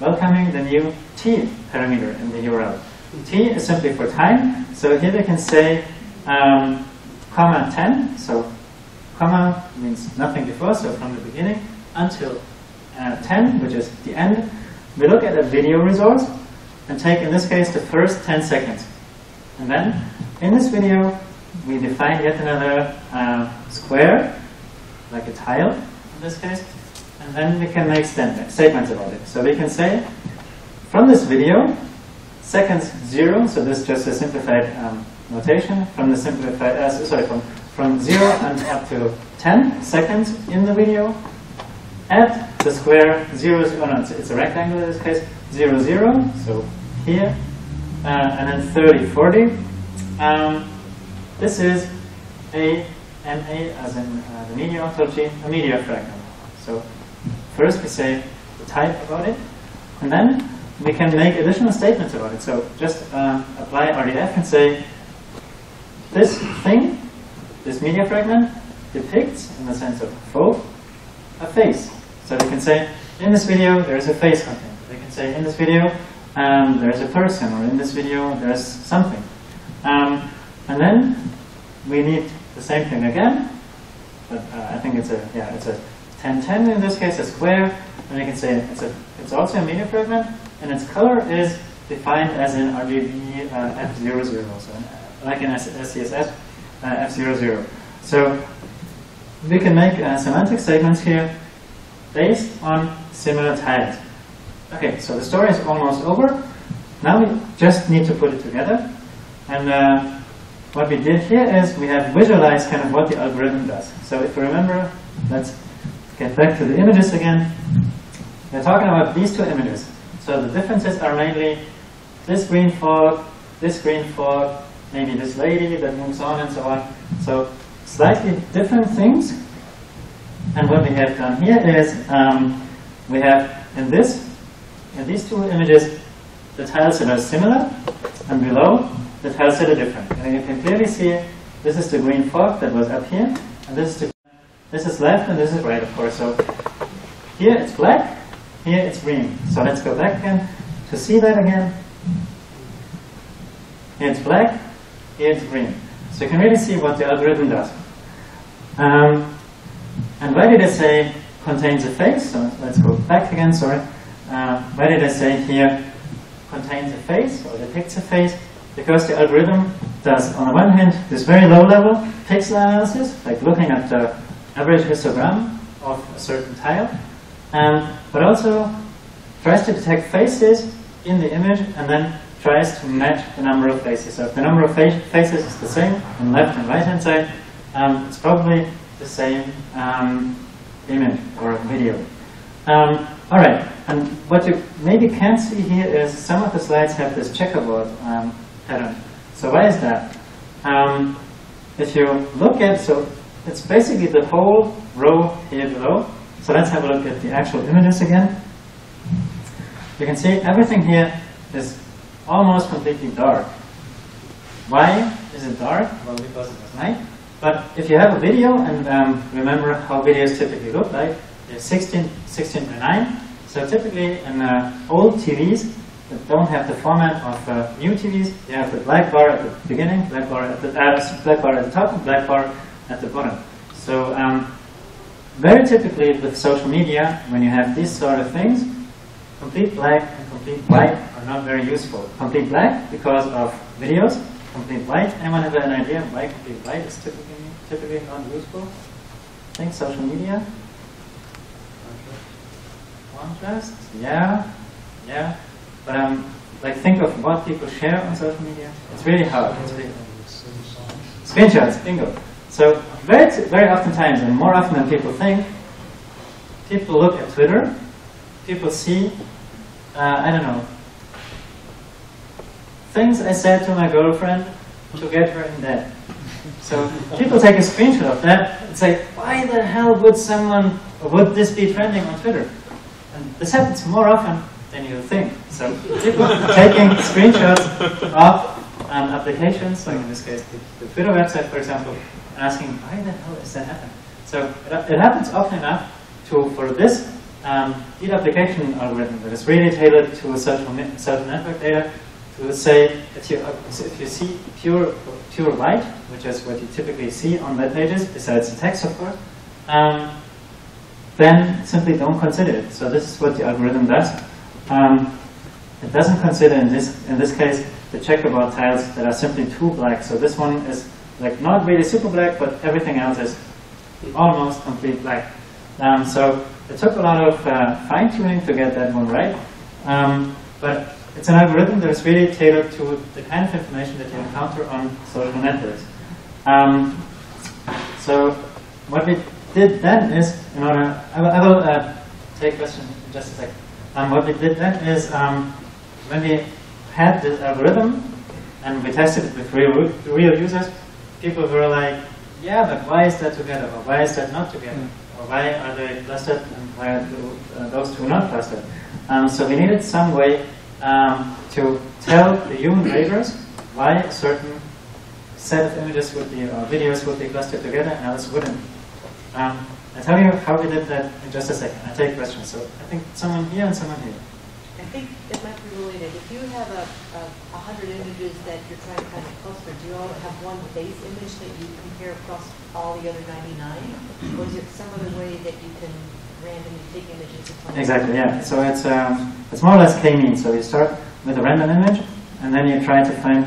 welcoming the new t parameter in the URL. t is simply for time. So here we can say um, comma 10. So comma means nothing before, so from the beginning until uh, 10, which is the end. We look at a video resource and take, in this case, the first 10 seconds. And then, in this video, we define yet another uh, square, like a tile in this case, and then we can make statements about it. So we can say, from this video, seconds zero, so this is just a simplified um, notation, from the simplified, uh, sorry, from, from zero and up to 10 seconds in the video, at the square 0, oh no, it's, it's a rectangle in this case, 0, 0, so here, uh, and then 30, 40. Um, this is a MA, as in uh, the media ontology, a media fragment. So first we say the type about it, and then we can make additional statements about it. So just uh, apply RDF and say this thing, this media fragment, depicts, in the sense of photo, a face. So they can say, in this video, there's a face content. They can say, in this video, um, there's a person, or in this video, there's something. Um, and then we need the same thing again, but uh, I think it's a yeah, it's a 1010 in this case, a square, and you can say it's a it's also a media fragment, and its color is defined as in RGB uh, F00, so like in S- SCSS uh, F00. So we can make uh, semantic statements here based on similar tiles. Okay, so the story is almost over. Now we just need to put it together. And uh, what we did here is we have visualized kind of what the algorithm does. So if you remember, let's get back to the images again. We're talking about these two images. So the differences are mainly this green fog, this green fog, maybe this lady that moves on and so on. So slightly different things. And what we have done here is um, we have in this, in these two images, the tiles that are similar, and below the tiles are different. And you can clearly see this is the green fog that was up here, and this is the, this is left and this is right, of course. So here it's black, here it's green. So let's go back again to see that again. Here it's black, here it's green. So you can really see what the algorithm does. Um, and why did I say contains a face? So let's go back again, sorry. Uh, why did I say here contains a face or depicts a face? Because the algorithm does, on the one hand, this very low level pixel analysis, like looking at the average histogram of a certain tile, um, but also tries to detect faces in the image and then tries to match the number of faces. So if the number of fa faces is the same on left and right hand side, um, it's probably the same um, image or video. Um, all right, and what you maybe can't see here is some of the slides have this checkerboard um, pattern. So why is that? Um, if you look at, so it's basically the whole row here below. So let's have a look at the actual images again. You can see everything here is almost completely dark. Why is it dark? Well, because it was night. But if you have a video, and um, remember how videos typically look like, they're 16, 16 by 9. So typically in uh, old TVs that don't have the format of uh, new TVs, you have the black bar at the beginning, black bar at the, uh, black bar at the top, and black bar at the bottom. So um, very typically with social media, when you have these sort of things, complete black and complete white are not very useful. Complete black because of videos, complete white. Anyone have an idea why complete white is typically typically not useful? I think social media. Contrast, yeah, yeah. But um, like think of what people share on social media. It's really hard. It's really Screenshots, bingo. So very, very oftentimes, and more often than people think, people look at Twitter, people see, uh, I don't know, things I said to my girlfriend to get her in bed. So people take a screenshot of that and say, why the hell would someone, would this be trending on Twitter? And this happens more often than you think. So people taking screenshots of um, applications, like in this case the, the, Twitter website, for example, and asking, why the hell is that happening? So it, it happens often enough to, for this um, application algorithm that is really tailored to social, ne social network data, to say if you, if you see pure, pure white, which is what you typically see on web pages, besides the text, of course, um, then simply don't consider it. So this is what the algorithm does. Um, it doesn't consider in this in this case the checkerboard tiles that are simply too black. So this one is like not really super black, but everything else is almost complete black. Um, so it took a lot of uh, fine tuning to get that one right. Um, but it's an algorithm that is really tailored to the kind of information that you encounter on social networks. Um, so what we did then is, in order, I will, I will uh, take questions in just a second. Um, what we did then is, um, when we had this algorithm and we tested it with real, real users, people were like, yeah, but why is that together? Or why is that not together? Or why are they clustered and why are uh, those two not clustered? Um, so we needed some way um, to tell the human readers why a certain set of images would be, or videos would be clustered together and others wouldn't. Um, I'll tell you how we did that in just a second. I take questions. So I think someone here and someone here. I think it might be related. If you have a, a, hundred images that you're trying to kind of cluster, do you all have one base image that you compare across all the other ninety-nine? Or is it some other way that you can randomly take images? Exactly, yeah. So it's, um, it's more or less k-means. So you start with a random image, and then you try to find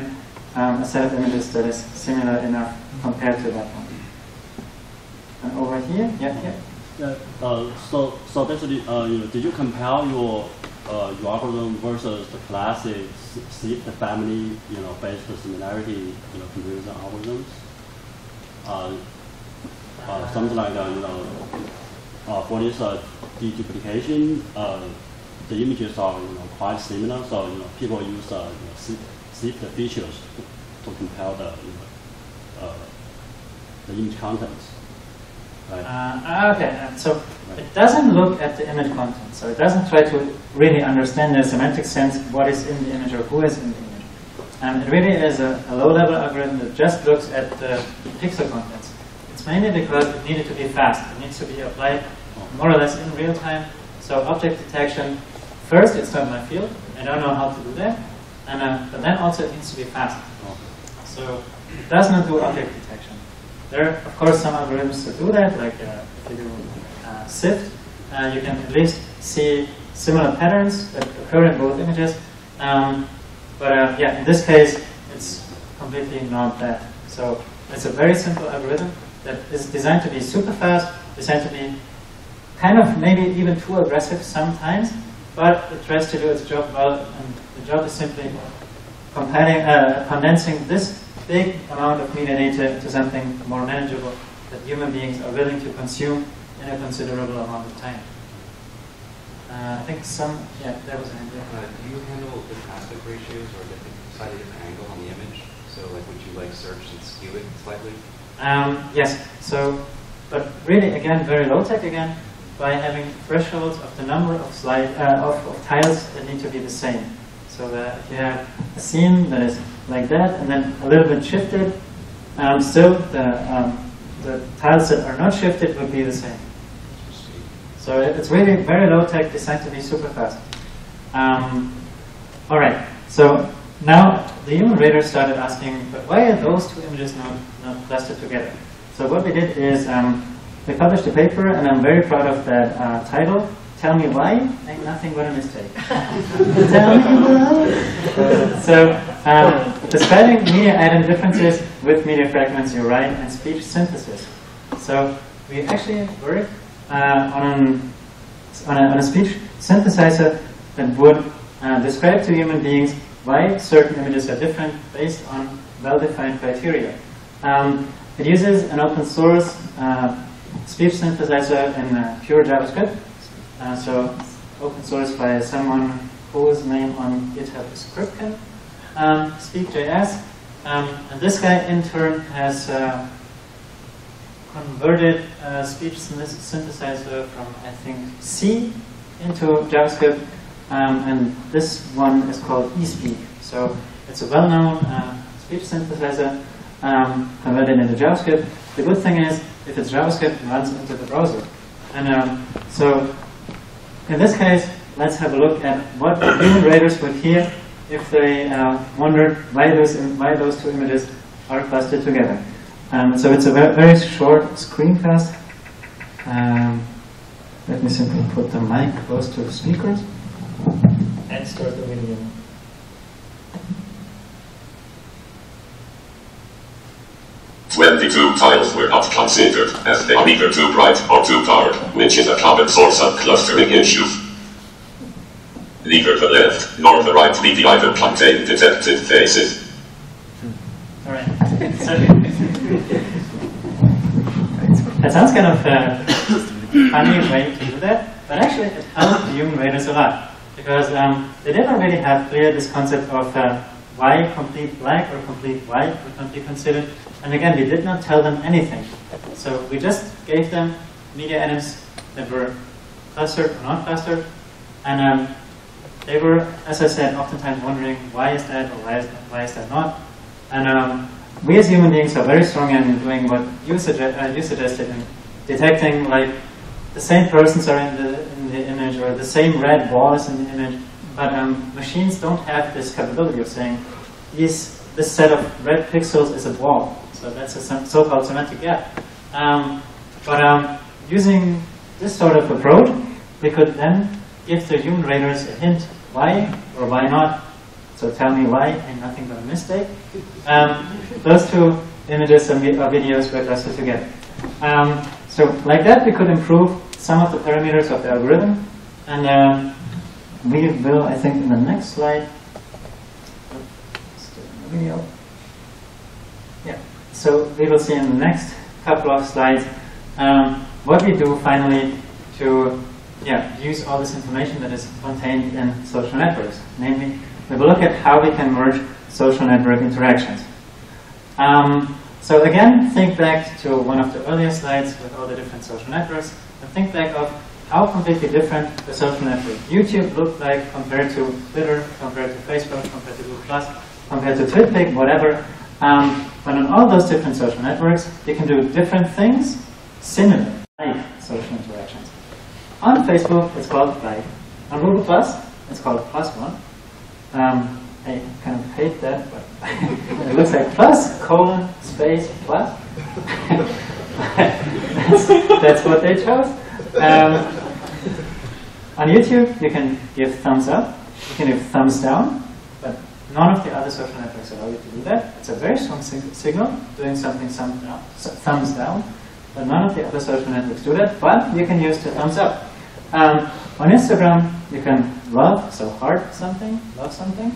um, a set of images that is similar enough compared to that one. And over here, yeah, yeah. Yeah, uh, so, so basically, uh, you know, did you compare your, uh, your algorithm versus the classic s- the family, you know, based on similarity, you know, comparison algorithms? Uh, uh, something like, that, you know, for this uh, deduplication, uh, the images are, you know, quite similar, so, you know, people use, uh, you know, the features to, to compare the, you know, uh, the image contents. Right? Uh, okay, uh, so it doesn't look at the image content. So it doesn't try to really understand the semantic sense what is in the image or who is in the image. Um, it really is a, a low-level algorithm that just looks at the pixel contents. It's mainly because it needed to be fast. It needs to be applied more or less in real time. So object detection, first, it's not my field. I don't know how to do that. And, uh, but then also it needs to be fast. So it does not do object detection. There are, of course, some algorithms that do that, like uh, if you do uh, SIFT, uh, you can at least see similar patterns that occur in both images. Um, but uh, yeah, in this case, it's completely not that. So it's a very simple algorithm that is designed to be super fast, designed to be kind of maybe even too aggressive sometimes, but it tries to do its job well, and the job is simply uh, condensing this big amount of media data to something more manageable that human beings are willing to consume in a considerable amount of time. Uh, I think some, yeah, that was an idea. Uh, do you handle different aspect ratios or different, slightly different angle on the image? So like would you like search and skew it slightly? Um, yes, so, but really, again, very low tech again, by having thresholds of the number of slide, uh, of, of tiles that need to be the same. So that if you have a scene that is like that and then a little bit shifted, um, still the, um, the tiles that are not shifted would be the same. So it's really very low tech, designed to be super fast. Um, all right, so now the human reader started asking, but why are those two images not, not clustered together? So what we did is um, we published a paper, and I'm very proud of that uh, title. Tell me why? Ain't nothing but a mistake. (laughs) Tell me why. so um, describing media item differences with media fragments you write and speech synthesis. So we actually worked uh, on, on, a, on a speech synthesizer that would uh, describe to human beings why certain images are different based on well-defined criteria. Um, it uses an open source uh, speech synthesizer in uh, pure JavaScript. Uh, so open source by someone whose name on GitHub is Kripken. Um, Speak.js. Um, and this guy in turn has uh, converted uh, speech synthesizer from, I think, C into JavaScript. Um, and this one is called eSpeak. So it's a well-known uh, speech synthesizer um, converted into JavaScript. The good thing is, if it's JavaScript, it runs into the browser. And um, so, in this case, let's have a look at what human readers would hear if they uh, wondered why those, why those two images are clustered together. Um, so it's a very, short screencast. Um, let me simply put the mic close to the speakers and start the video. Twenty-two tiles were not considered as they are either too bright or too dark, which is a common source of clustering issues. Neither the left nor the right media item contain detected faces. All right. So, (laughs) that sounds kind of uh, funny way to do that, but actually it helped the human readers a lot because um, they didn't really have clear this concept of uh, why complete black or complete white would not be considered. And again, we did not tell them anything. So we just gave them media items that were clustered or not clustered, and um, they were, as I said, oftentimes wondering why is that or why is, why is that not. And um, we as human beings are very strong in doing what you, suggest, uh, you suggested in detecting like the same persons are in the in the image or the same red ball is in the image, but um, machines don't have this capability of saying these this set of red pixels is a ball. So that's a so-called semantic gap. Um, but um, using this sort of approach, we could then give the human raters a hint why or why not. So tell me why and nothing but a mistake. Um, those two images or videos were clustered together. Um, so like that, we could improve some of the parameters of the algorithm. And um, we will, I think, in the next slide. Video. So we will see in the next couple of slides um, what we do finally to yeah, use all this information that is contained in social networks. Namely, we will look at how we can merge social network interactions. Um, so again, think back to one of the earlier slides with all the different social networks, and think back of how completely different the social network YouTube looked like compared to Twitter, compared to Facebook, compared to Google+, compared to TwitPic, whatever. Um, but on all those different social networks, you can do different things, similar, like social interactions. On Facebook, it's called like. On Google Plus, it's called plus one. Um, I kind of hate that, but (laughs) it looks like plus colon space plus. (laughs) that's, that's what they chose. Um, on YouTube, you can give thumbs up, you can give thumbs down, none of the other social networks allow you to do that. It's a very strong sig- signal, doing something thumb down, s- thumbs down, but none of the other social networks do that. But you can use the thumbs up. Um, on Instagram, you can love, so heart something, love something,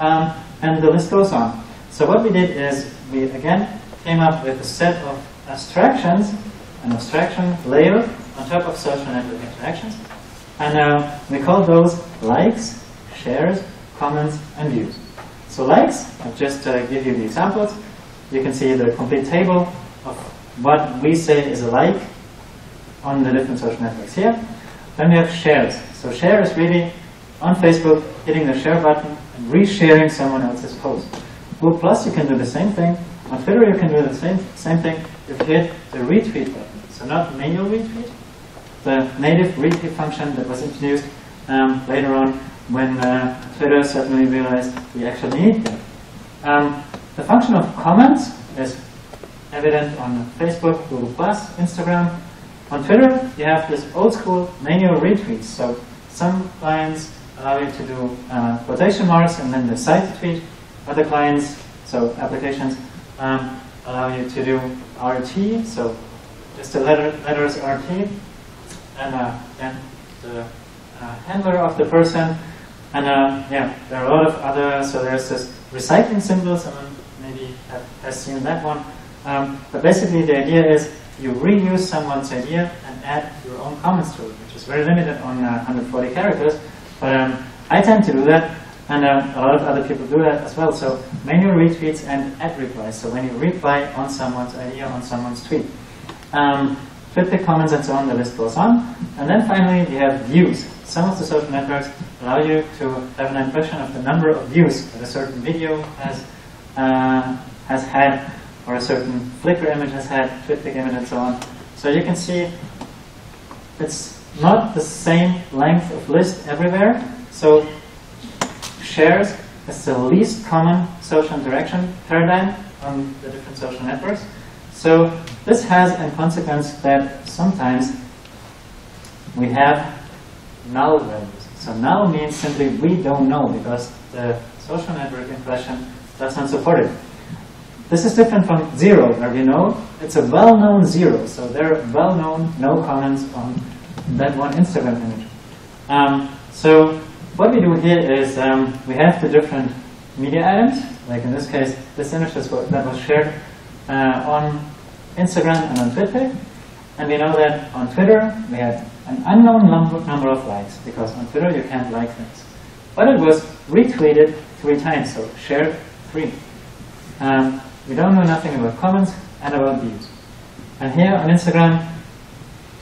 um, and the list goes on. So what we did is we again came up with a set of abstractions, an abstraction layer on top of social network interactions, and uh, we call those likes, shares, comments, and views. So likes, I'll just uh, give you the examples. You can see the complete table of what we say is a like on the different social networks here. Then we have shares. So share is really on Facebook hitting the share button and resharing someone else's post. Google Plus, you can do the same thing. On Twitter, you can do the same same thing. If you hit the retweet button. So not manual retweet, the native retweet function that was introduced um, later on when uh, Twitter suddenly realized we actually need them. Um, the function of comments is evident on Facebook, Google Plus, Instagram. On Twitter, you have this old school manual retweets. So some clients allow you to do uh, quotation marks and then the site tweet. Other clients, so applications, um, allow you to do RT, so just the letter, letters RT, and uh, then the uh, handler of the person. And uh, yeah, there are a lot of other, so there's this recycling symbol, someone maybe has seen that one. Um, but basically the idea is you reuse someone's idea and add your own comments to it, which is very limited on uh, 140 characters. But um, I tend to do that, and uh, a lot of other people do that as well. So manual retweets and add replies. So when you reply on someone's idea, on someone's tweet. Um, fit the comments and so on, the list goes on. And then finally, we have views. Some of the social networks allow you to have an impression of the number of views that a certain video has, uh, has had, or a certain Flickr image has had, TwitPic image and so on. So you can see it's not the same length of list everywhere. So shares is the least common social interaction paradigm on the different social networks. So this has a consequence that sometimes we have null values. So null means simply we don't know because the social network in question does not support it. This is different from zero, where we know it's a well-known zero. So there are well-known no comments on that one Instagram image. Um, so what we do here is um, we have the different media items, like in this case, this image what, that was shared uh, on Instagram and on Twitter. And we know that on Twitter we had an unknown number, of likes, because on Twitter you can't like things. But it was retweeted three times, so shared three. Um, we don't know nothing about comments and about views. And here on Instagram,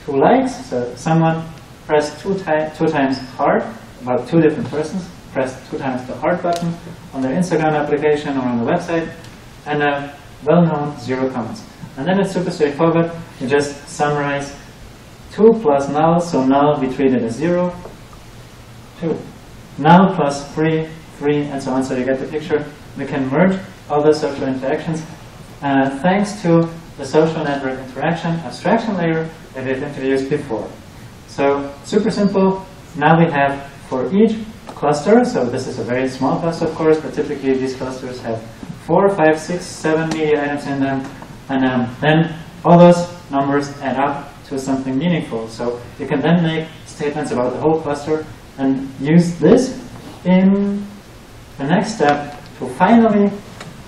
two likes, so someone pressed two, two times hard, about two different persons, pressed two times the heart button on their Instagram application or on the website, and a well-known zero comments. And then it's super straightforward. You just summarize 2 plus null, so null we treat it as 0, 2. Null plus 3, 3, and so on, so you get the picture. We can merge all the social interactions uh, thanks to the social network interaction abstraction layer that we've introduced before. So super simple. Now we have for each cluster, so this is a very small cluster of course, but typically these clusters have four, five, six, seven media items in them, and um, then all those numbers add up to something meaningful. So you can then make statements about the whole cluster and use this in the next step to finally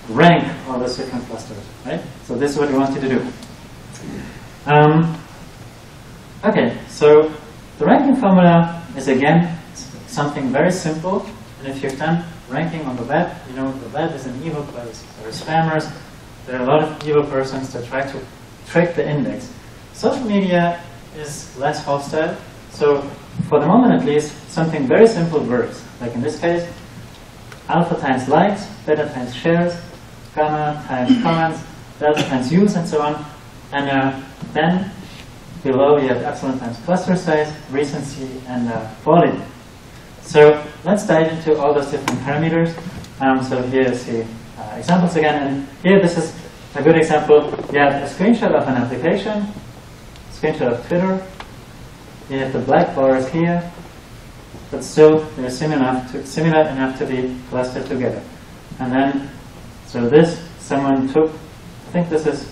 rank all the different clusters, right? So this is what we wanted to do. Um, okay, so the ranking formula is again something very simple, and if you've done ranking on the web, you know the web is an evil place. There are spammers, there are a lot of evil persons that try to trick the index. Social media is less hostile, so for the moment at least, something very simple works. Like in this case, alpha times likes, beta times shares, gamma times comments, delta times views, and so on. And uh, then below you have epsilon times cluster size, recency, and uh, quality. So let's dive into all those different parameters. Um, so here is the uh, examples again, and here this is a good example. You have a screenshot of an application, screenshot of Twitter. You have the black bars here, but still they're similar enough to, similar enough to be clustered together. And then, so this someone took, I think this is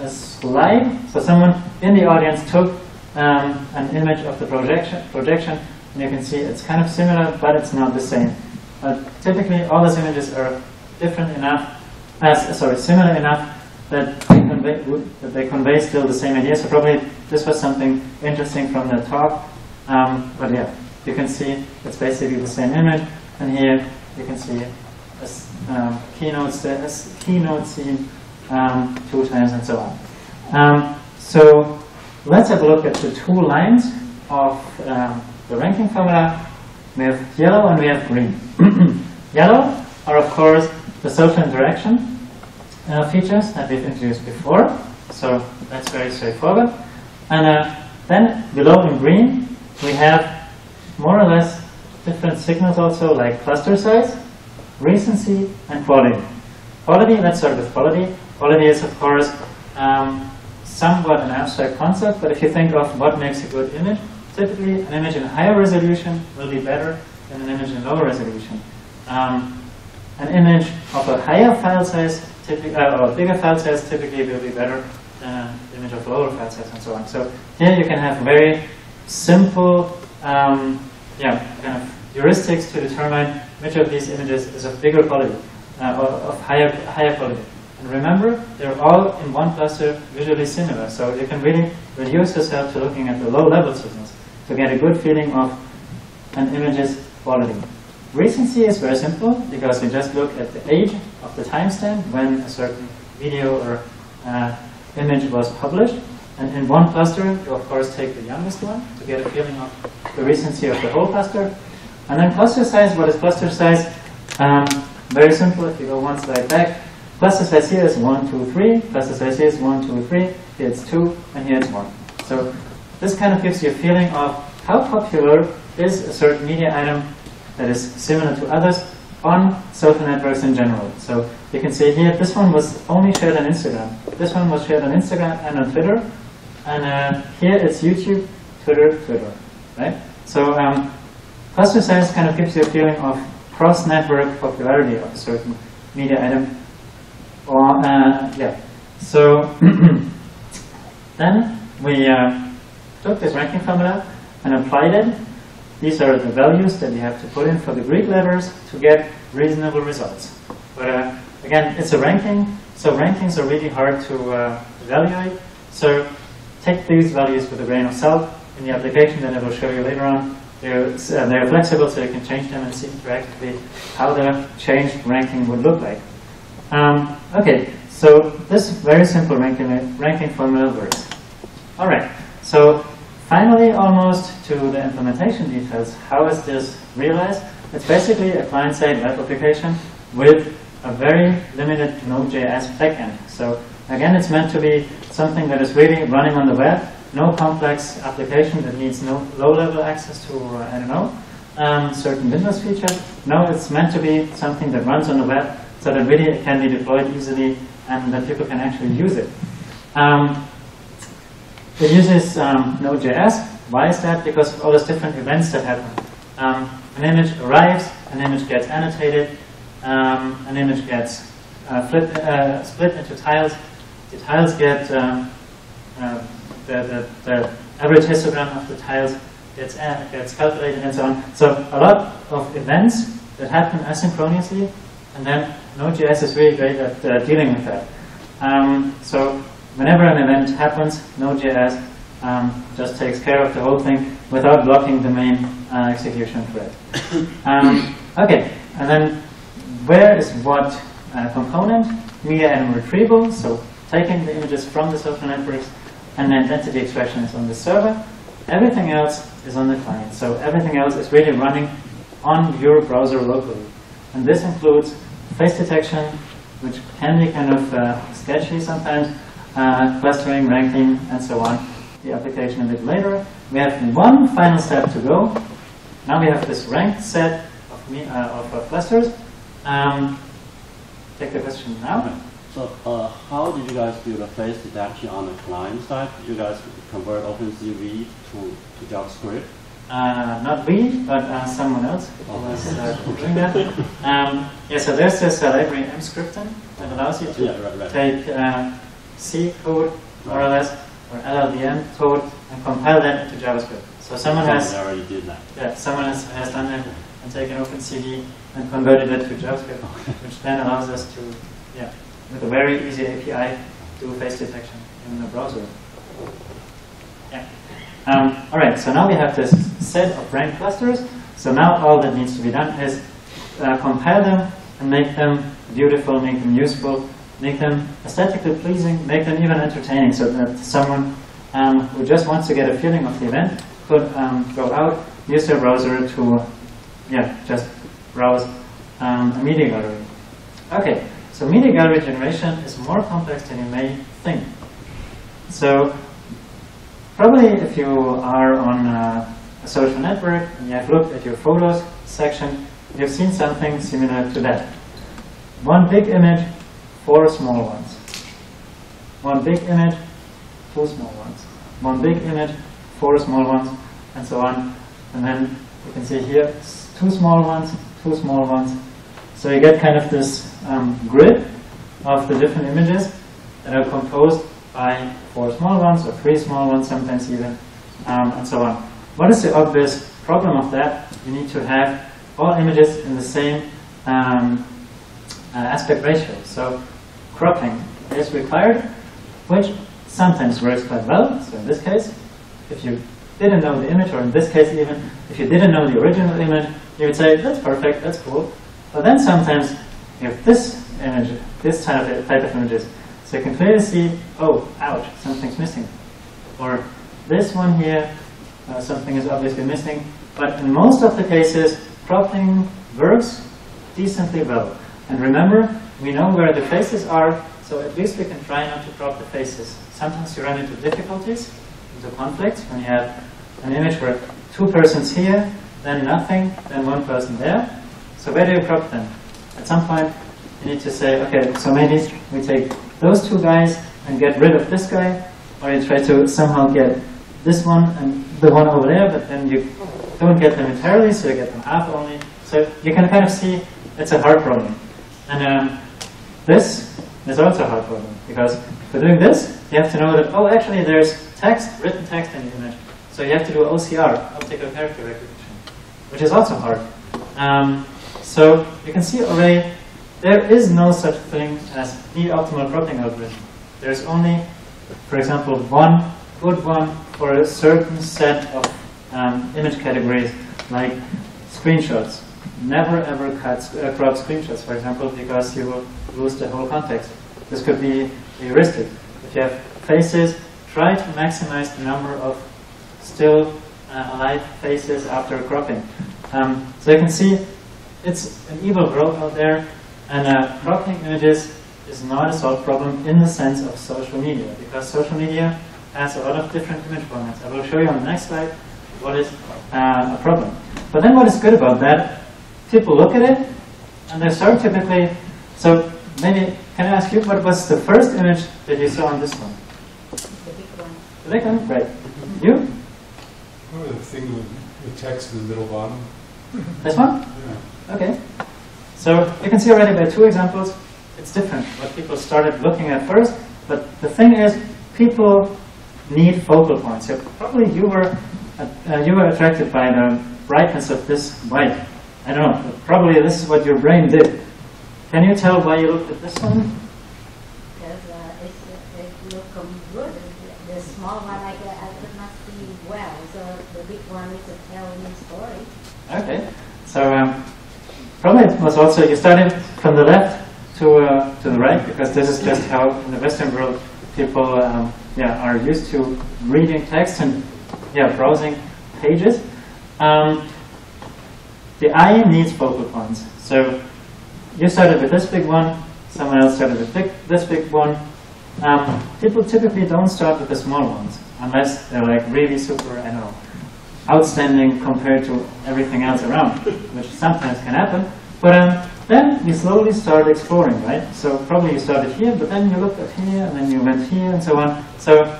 a slide. So someone in the audience took um, an image of the projection, projection, and you can see it's kind of similar, but it's not the same. But typically, all those images are different enough, as sorry, similar enough that they convey that they convey still the same idea. So probably this was something interesting from the talk. Um, but yeah, you can see it's basically the same image, and here you can see a um, keynote, a keynote scene um, two times and so on. Um, so let's have a look at the two lines of um, the ranking formula. We have yellow and we have green. (clears throat) yellow are of course the social interaction uh, features that we've introduced before. So that's very straightforward. And uh, then below in green we have more or less different signals also like cluster size, recency, and quality. Quality, let's start with quality. Quality is, of course, um, somewhat an abstract concept, but if you think of what makes a good image, typically an image in higher resolution will be better than an image in lower resolution. Um, an image of a higher file size, typically, uh, bigger file size, typically will be better than an image of lower file size, and so on. So here you can have very simple, um, yeah, kind of heuristics to determine which of these images is of bigger quality, uh, of higher higher quality. And remember, they're all in one cluster visually similar, so you can really reduce yourself to looking at the low-level signals to get a good feeling of an image's quality. Recency is very simple because we just look at the age of the timestamp when a certain video or uh, image was published. And in one cluster, you of course take the youngest one to get a feeling of the recency of the whole cluster. And then cluster size, what is cluster size? Um, very simple, if you go one slide back, Cluster size here is 1, 2, 3. Cluster size here is 1, 2, 3. Here it's 2, and here it's 1. So this kind of gives you a feeling of how popular is a certain media item that is similar to others on social networks in general. So you can see here, this one was only shared on Instagram. This one was shared on Instagram and on Twitter. And uh, here it's YouTube, Twitter, Twitter, right? So um, cluster size kind of gives you a feeling of cross-network popularity of a certain media item or, uh, yeah. So (clears throat) then we uh, took this ranking formula and applied it. These are the values that you have to put in for the Greek letters to get reasonable results. But uh, again, it's a ranking, so rankings are really hard to uh, evaluate. So take these values with a grain of salt. In the application that I will show you later on, they're, uh, they're flexible, so you can change them and see practically how the changed ranking would look like. Um, okay, so this very simple ranking, ranking formula works. All right, so finally almost to the implementation details. How is this realized? It's basically a client-side web application with a very limited Node.js backend. So again, it's meant to be something that is really running on the web, no complex application that needs no low-level access to, uh, I don't know, um, certain Windows features. No, it's meant to be something that runs on the web so that really it can be deployed easily and that people can actually use it. Um, it uses um, Node.js. Why is that? Because of all those different events that happen. Um, an image arrives, an image gets annotated, um, an image gets uh, flip, uh, split into tiles. The tiles get um, uh, the, the, the average histogram of the tiles gets uh, gets calculated and so on. So a lot of events that happen asynchronously, and then Node.js is really great at uh, dealing with that. Um, so whenever an event happens, Node.js um, just takes care of the whole thing without blocking the main uh, execution thread. (coughs) Um, okay, and then where is what uh, component? Media and retrieval, so taking the images from the social networks, and then entity extraction is on the server. Everything else is on the client. So everything else is really running on your browser locally. And this includes face detection, which can be kind of uh, sketchy sometimes, uh, clustering, ranking, and so on. The application a bit later. We have one final step to go. Now we have this ranked set of, me, uh, of uh, clusters. Um, take the question now. So uh, how did you guys do the face detection on the client side? Did you guys convert OpenCV to, to JavaScript? Uh, not we, but uh, someone else was uh, (laughs) doing that. Um, yeah, so there's this uh, library Emscripten that allows you to Yeah, right, right. take uh, C code, more or less, or LLVM code, and compile that into JavaScript. So someone has, already did that. yeah, someone has, has done that and taken OpenCV and converted it to JavaScript, which then allows us to, yeah, with a very easy API, do face detection in the browser. Yeah. Um, all right, so now we have this set of ranked clusters. So now all that needs to be done is uh, compile them and make them beautiful, make them useful, make them aesthetically pleasing, make them even entertaining so that someone um, who just wants to get a feeling of the event could um, go out, use their browser to, yeah, just browse um, a media gallery. Okay, so media gallery generation is more complex than you may think. So Probably if you are on uh, a social network and you have looked at your photos section, you've seen something similar to that. One big image, four small ones. One big image, two small ones. One big image, four small ones, and so on. And then you can see here, two small ones, two small ones. So you get kind of this um, grid of the different images that are composed by four small ones or three small ones, sometimes even, um, and so on. What is the obvious problem of that? You need to have all images in the same um, uh, aspect ratio. So cropping is required, which sometimes works quite well. So in this case, if you didn't know the image, or in this case even, if you didn't know the original image, you would say, that's perfect, that's cool. But then sometimes you have this image, this type of, type of images. So you can clearly see, oh, ouch, something's missing. Or this one here, uh, something is obviously missing. But in most of the cases, cropping works decently well. And remember, we know where the faces are, so at least we can try not to crop the faces. Sometimes you run into difficulties, into conflicts, when you have an image where two persons here, then nothing, then one person there. So where do you crop them? At some point, you need to say, okay, so maybe we take those two guys and get rid of this guy, or you try to somehow get this one and the one over there, but then you don't get them entirely, so you get them half only. So you can kind of see it's a hard problem. And um, this is also hard problem, because for doing this, you have to know that, oh, actually there's text, written text in the image. So you have to do OCR, optical character recognition, which is also hard. Um, so you can see already there is no such thing as the optimal cropping algorithm. There's only, for example, one good one for a certain set of um, image categories, like screenshots. Never ever cut, uh, crop screenshots, for example, because you will lose the whole context. This could be heuristic. If you have faces, try to maximize the number of still uh, alive faces after cropping. Um, so you can see it's an evil world out there, And uh, cropping images is not a solved problem in the sense of social media, because social media has a lot of different image formats. I will show you on the next slide what is uh, a problem. But then what is good about that, people look at it, and they start typically, so maybe, can I ask you, what was the first image that you saw on this one? The big one. The big one? Right. You? Remember the thing with the text in the middle bottom? This one? Yeah. Okay. So you can see already by two examples, it's different what people started looking at first. But the thing is, people need focal points. So probably you were uh, uh, you were attracted by the brightness of this white. I don't know. Probably this is what your brain did. Can you tell why you looked at this one? Because uh, it look um, good. The, small one I, could not see well, so the big one is a telling story. Okay. So um, probably it was also you started from the left to uh, to the right because this is just how in the Western world people um, yeah are used to reading text and yeah browsing pages. Um, the eye needs focal points. So you started with this big one. Someone else started with big, this big one. Um, people typically don't start with the small ones unless they're like really super, I know, outstanding compared to everything else around, which sometimes can happen. But um, then you slowly start exploring, right? So probably you started here, but then you looked at here, and then you went here, and so on. So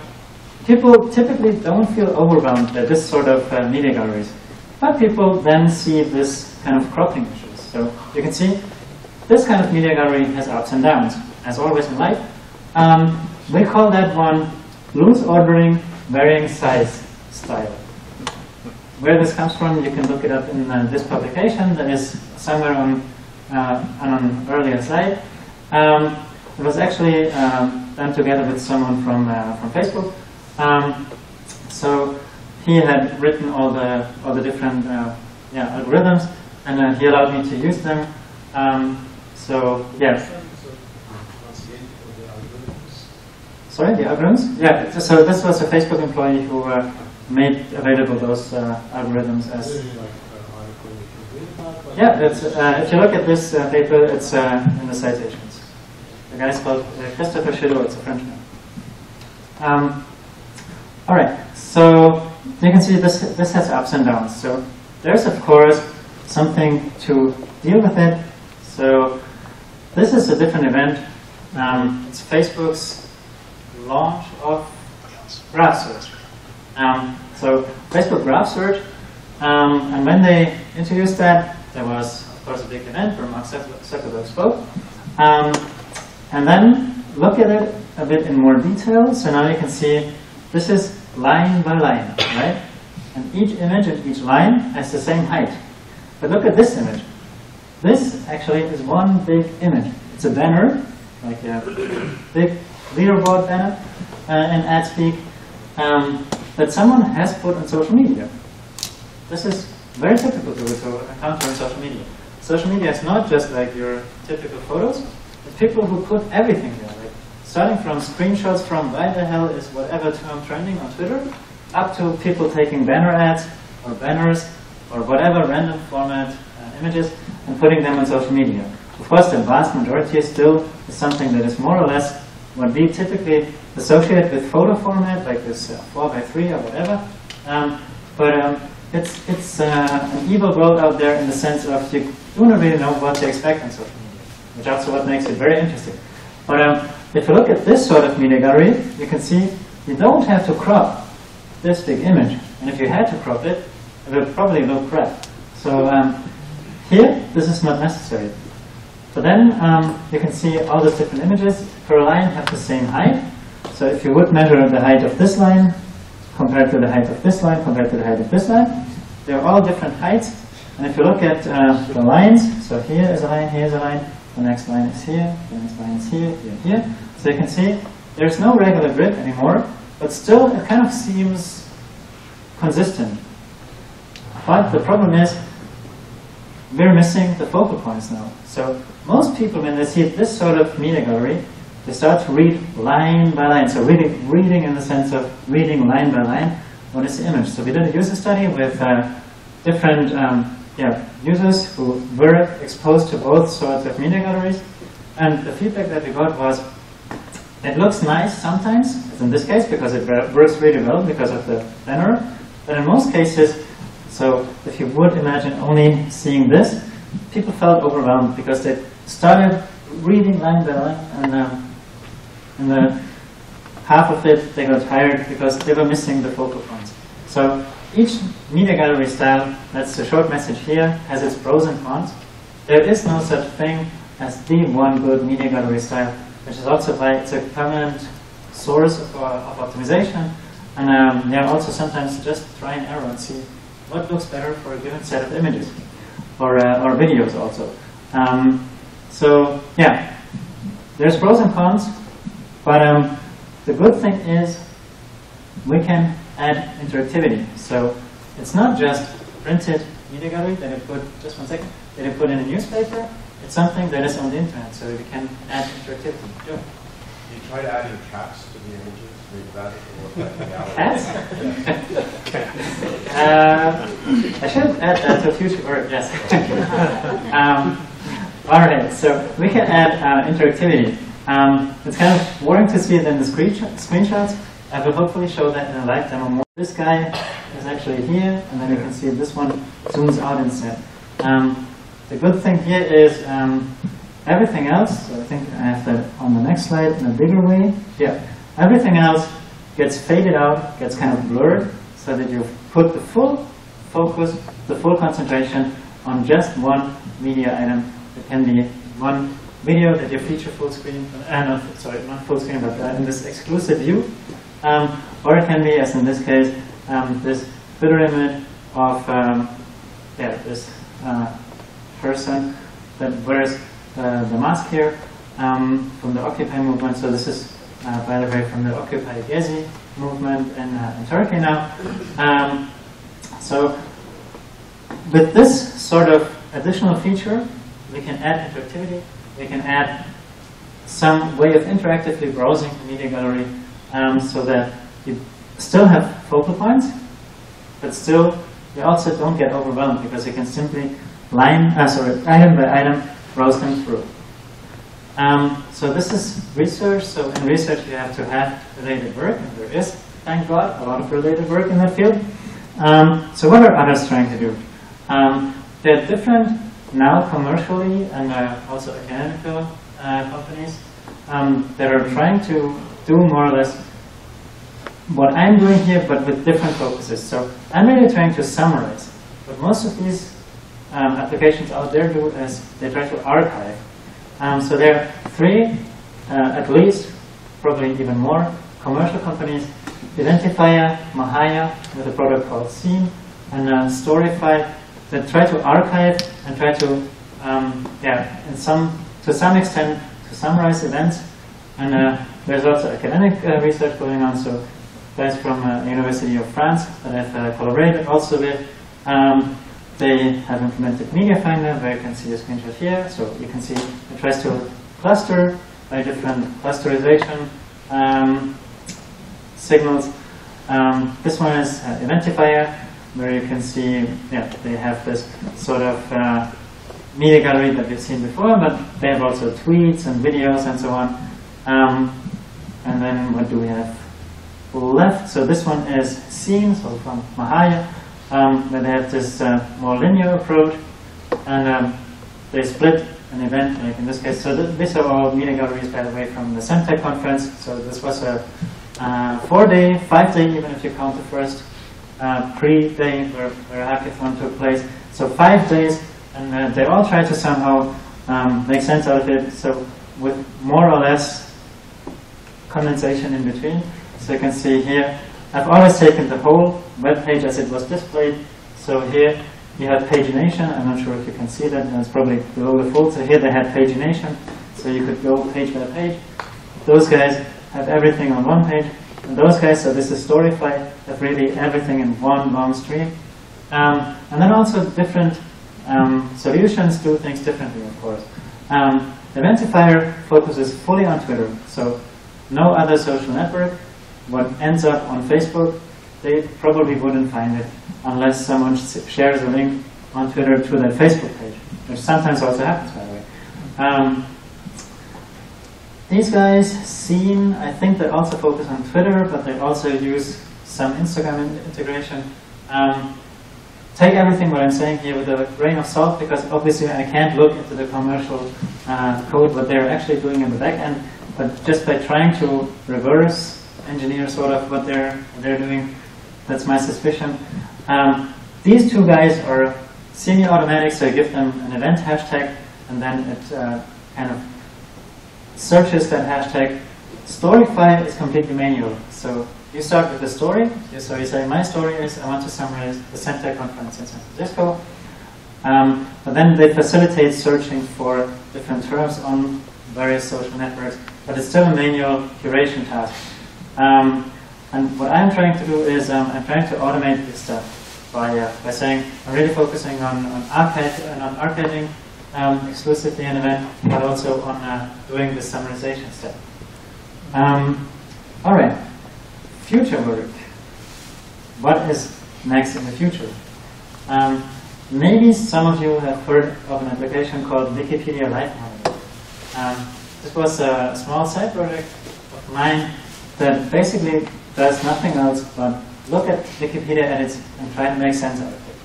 people typically don't feel overwhelmed by this sort of uh, media galleries. But people then see this kind of cropping issues. So you can see this kind of media gallery has ups and downs, as always in life. Um, we call that one loose ordering, varying size style. Where this comes from, you can look it up in uh, this publication that is somewhere on, uh, on an earlier slide. Um, it was actually um, done together with someone from, uh, from Facebook. Um, so he had written all the, all the different uh, yeah, algorithms, and uh, he allowed me to use them. Um, so, algorithms. Sorry, the algorithms? Yeah, so this was a Facebook employee who uh, made available those uh, algorithms as. Yeah, it's, uh, if you look at this uh, paper, it's uh, in the citations. The guy's called uh, Christopher Chedeau, it's a Frenchman. Um, all right, so you can see this, this has ups and downs. So there's, of course, something to deal with it. So this is a different event. Um, it's Facebook's launch of Graph Search. Um, so Facebook Graph Search, um, and when they introduced that, there was, of course, a big event where Mark Zucker- Zuckerberg spoke. Um, and then look at it a bit in more detail. So now you can see this is line by line, right? And each image and each line has the same height. But look at this image. This actually is one big image. It's a banner, like a big leaderboard banner uh, in AdSpeak um, that someone has put on social media. This is very typical to encounter on social media. Social media is not just like your typical photos. It's people who put everything there, like starting from screenshots from why the hell is whatever term trending on Twitter, up to people taking banner ads or banners or whatever random format uh, images and putting them on social media. Of course, the vast majority is still is something that is more or less what we typically associate with photo format, like this uh, 4x3 or whatever. Um, but um, it's, it's uh, an evil world out there in the sense of you do not really know what to expect on social media, which also what makes it very interesting. But um, if you look at this sort of media gallery, you can see you don't have to crop this big image. And if you had to crop it, it would probably look crap. So um, here, this is not necessary. So then um, you can see all these different images per line have the same height. So if you would measure the height of this line compared to the height of this line compared to the height of this line, they're all different heights. And if you look at uh, the lines, so here is a line, here is a line, the next line is here, the next line is here, here, here. So you can see there's no regular grid anymore, but still it kind of seems consistent. But the problem is we're missing the focal points now. So most people, when they see this sort of media gallery, they start to read line by line. So reading, reading in the sense of reading line by line, what is the image? So we did a user study with uh, different um, yeah, users who were exposed to both sorts of media galleries. And the feedback that we got was, it looks nice sometimes, as in this case, because it works really well because of the banner. But in most cases, so if you would imagine only seeing this, people felt overwhelmed because they started reading line by line, and, um, and the half of it they got tired because they were missing the focal points. So each media gallery style, that's the short message here, has its pros and cons. There is no such thing as the one good media gallery style, which is also why it's a permanent source of, uh, of optimization. And um, yeah, also sometimes just try and error and see what looks better for a given set of images or, uh, or videos also. Um, so yeah, there's pros and cons, but um, the good thing is we can add interactivity. So it's not just printed media gallery that you put, just one second, that you put in a newspaper. It's something that is on the internet, so we can add interactivity. Sure. You try adding cats to the images, maybe that will affect the reality. Cats? (laughs) (laughs) Uh, I should add that to a future word, yes. (laughs) um, all right, so we can add uh, interactivity. Um, it's kind of boring to see it in the screenshot, screenshots. I will hopefully show that in a live demo more. This guy is actually here, and then you can see this one zooms out instead. Um, the good thing here is um, everything else, so I think I have that on the next slide in a bigger way. Yeah, everything else gets faded out, gets kind of blurred, so that you put the full focus, the full concentration on just one media item. It can be one video that you feature full screen, uh, not, sorry, not full screen, but uh, in this exclusive view. Um, or it can be, as in this case, um, this image of um, yeah, this uh, person that wears uh, the mask here um, from the Occupy movement. So this is, uh, by the way, from the Occupy Gezi movement in, uh, in Turkey now. Um, so with this sort of additional feature, we can add interactivity, we can add some way of interactively browsing the media gallery um, so that you still have focal points, but still you also don't get overwhelmed because you can simply line, uh, sorry, item by item browse them through. Um, so this is research. So in research you have to have related work, and there is, thank God, a lot of related work in that field. Um, so what are others trying to do? Um, there are different now commercially and uh, also academical uh, companies um, that are trying to do more or less what I'm doing here, but with different focuses. So I'm really trying to summarize. What most of these um, applications out there do is they try to archive. Um, so there are three, uh, at least, probably even more, commercial companies, Eventifier, Mahaya, with a product called Seen, and uh, Storify, that try to archive and try to, um, yeah, in some, to some extent, to summarize events. And uh, there's also academic uh, research going on. So guys from uh, the University of France that I've uh, collaborated also with, um, they have implemented Media Finder, where you can see a screenshot here. So you can see it tries to cluster by different clusterization um, signals. Um, this one is uh, Eventifier, where you can see, yeah, they have this sort of uh, media gallery that we've seen before, but they have also tweets and videos and so on. Um, and then what do we have left? So this one is Seen, so from Mahaya, um, where they have this uh, more linear approach, and um, they split an event, like in this case. So th these are all media galleries, by the way, from the SemTech conference. So this was a uh, four-day, five-day, even if you count the first uh, pre-day where, where hackathon took place. So five days, and uh, they all try to somehow um, make sense out of it. So with more or less condensation in between. So you can see here, I've always taken the whole web page as it was displayed. So here you have pagination. I'm not sure if you can see that. It's probably below the fold. So here they had pagination. So you could go page by page. Those guys have everything on one page. And those guys, so this is Storify, have really everything in one long stream. Um, and then also different um, solutions do things differently, of course. Um, Eventifier focuses fully on Twitter, so no other social network. What ends up on Facebook, they probably wouldn't find it unless someone shares a link on Twitter to their Facebook page, which sometimes also happens, by the way. Um, these guys seem, I think they also focus on Twitter, but they also use some Instagram in- integration. Um, take everything what I'm saying here with a grain of salt because obviously I can't look into the commercial uh, code, what they're actually doing in the back end, but just by trying to reverse engineer sort of what they're, what they're doing, that's my suspicion. Um, these two guys are semi-automatic, so I give them an event hashtag, and then it uh, kind of searches that hashtag. Storify is completely manual. So you start with the story. So you say, my story is I want to summarize the SemTech conference in San Francisco. Um, but then they facilitate searching for different terms on various social networks, but it's still a manual curation task. Um, and what I'm trying to do is um, I'm trying to automate this stuff by, uh, by saying I'm really focusing on, on, and on archiving um, exclusively an event, but also on uh, doing the summarization step. Um, all right, future work. What is next in the future? Um, maybe some of you have heard of an application called Wikipedia Live Monitor. Um, this was a small side project of mine that basically does nothing else but look at Wikipedia edits and try to make sense out of it.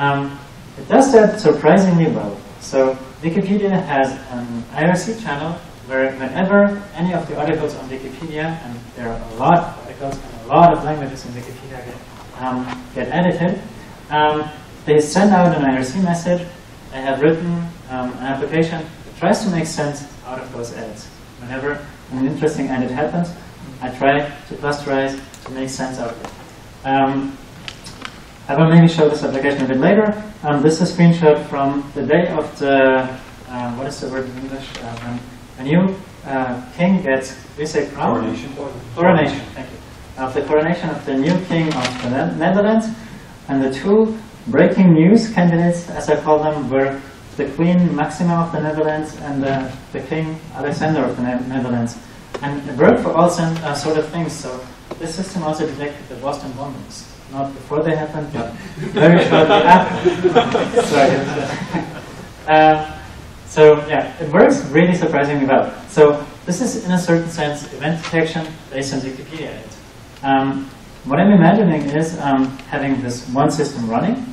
Um, it does that surprisingly well. So Wikipedia has an IRC channel where whenever any of the articles on Wikipedia, and there are a lot of articles and a lot of languages in Wikipedia get, um, get edited, um, they send out an IRC message. I have written um, an application that tries to make sense out of those edits. Whenever an interesting edit happens, I try to clusterize to make sense out of it. Um, I will maybe show this application a bit later. Um, this is a screenshot from the day of the, um, what is the word in English? Uh, a new uh, king gets, we say crown? Coronation. Coronation, thank you. Of the coronation of the new king of the Netherlands. And the two breaking news candidates, as I call them, were the Queen Maxima of the Netherlands and uh, the King Alexander of the Ne- Netherlands. And it worked for all some, uh, sort of things. So this system also detected the Boston bombings. Not before they happened, but (laughs) very shortly after. (laughs) Sorry. Uh, so yeah, it works really surprisingly well. So this is, in a certain sense, event detection based on Wikipedia. Um, what I'm imagining is um, having this one system running,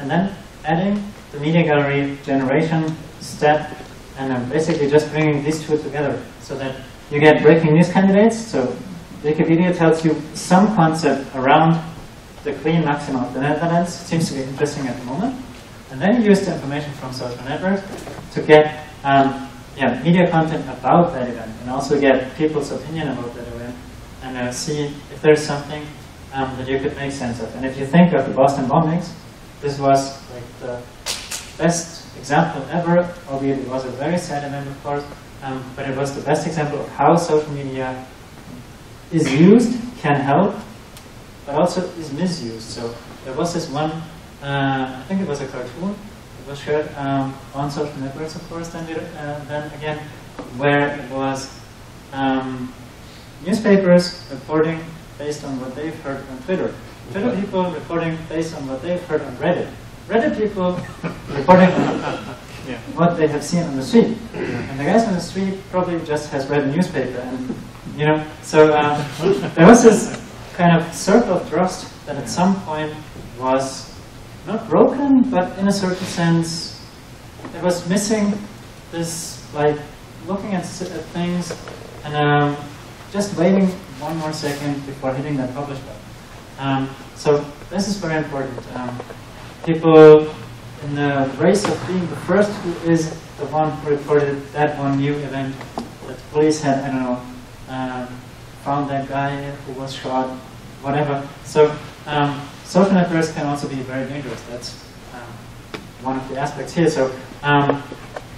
and then adding the media gallery generation step, and then basically just bringing these two together, so that you get breaking news candidates. So Wikipedia tells you some concept around the Queen Maxima of the Netherlands. Seems to be interesting at the moment. And then you use the information from social networks to get um, yeah, media content about that event and also get people's opinion about that event and uh, see if there's something um, that you could make sense of. And if you think of the Boston bombings, this was like the best example ever, albeit it was a very sad event, of course, um, but it was the best example of how social media is used, can help, but also is misused. So there was this one, uh, I think it was a cartoon, it was shared um, on social networks, of course, then, uh, then again, where it was um, newspapers reporting based on what they've heard on Twitter. Twitter people reporting based on what they've heard on Reddit. Reddit people reporting on (laughs) what they have seen on the street. And the guys on the street probably just has read a newspaper and, you know, so um, there was this kind of circle of trust that at some point was not broken, but in a certain sense, it was missing this, like, looking at, at things and um, just waiting one more second before hitting that publish button. Um, so this is very important. Um, people in the race of being the first who is the one who reported that one new event that police had, I don't know, um, found that guy who was shot, whatever. So um, social networks can also be very dangerous. That's um, one of the aspects here. So, um,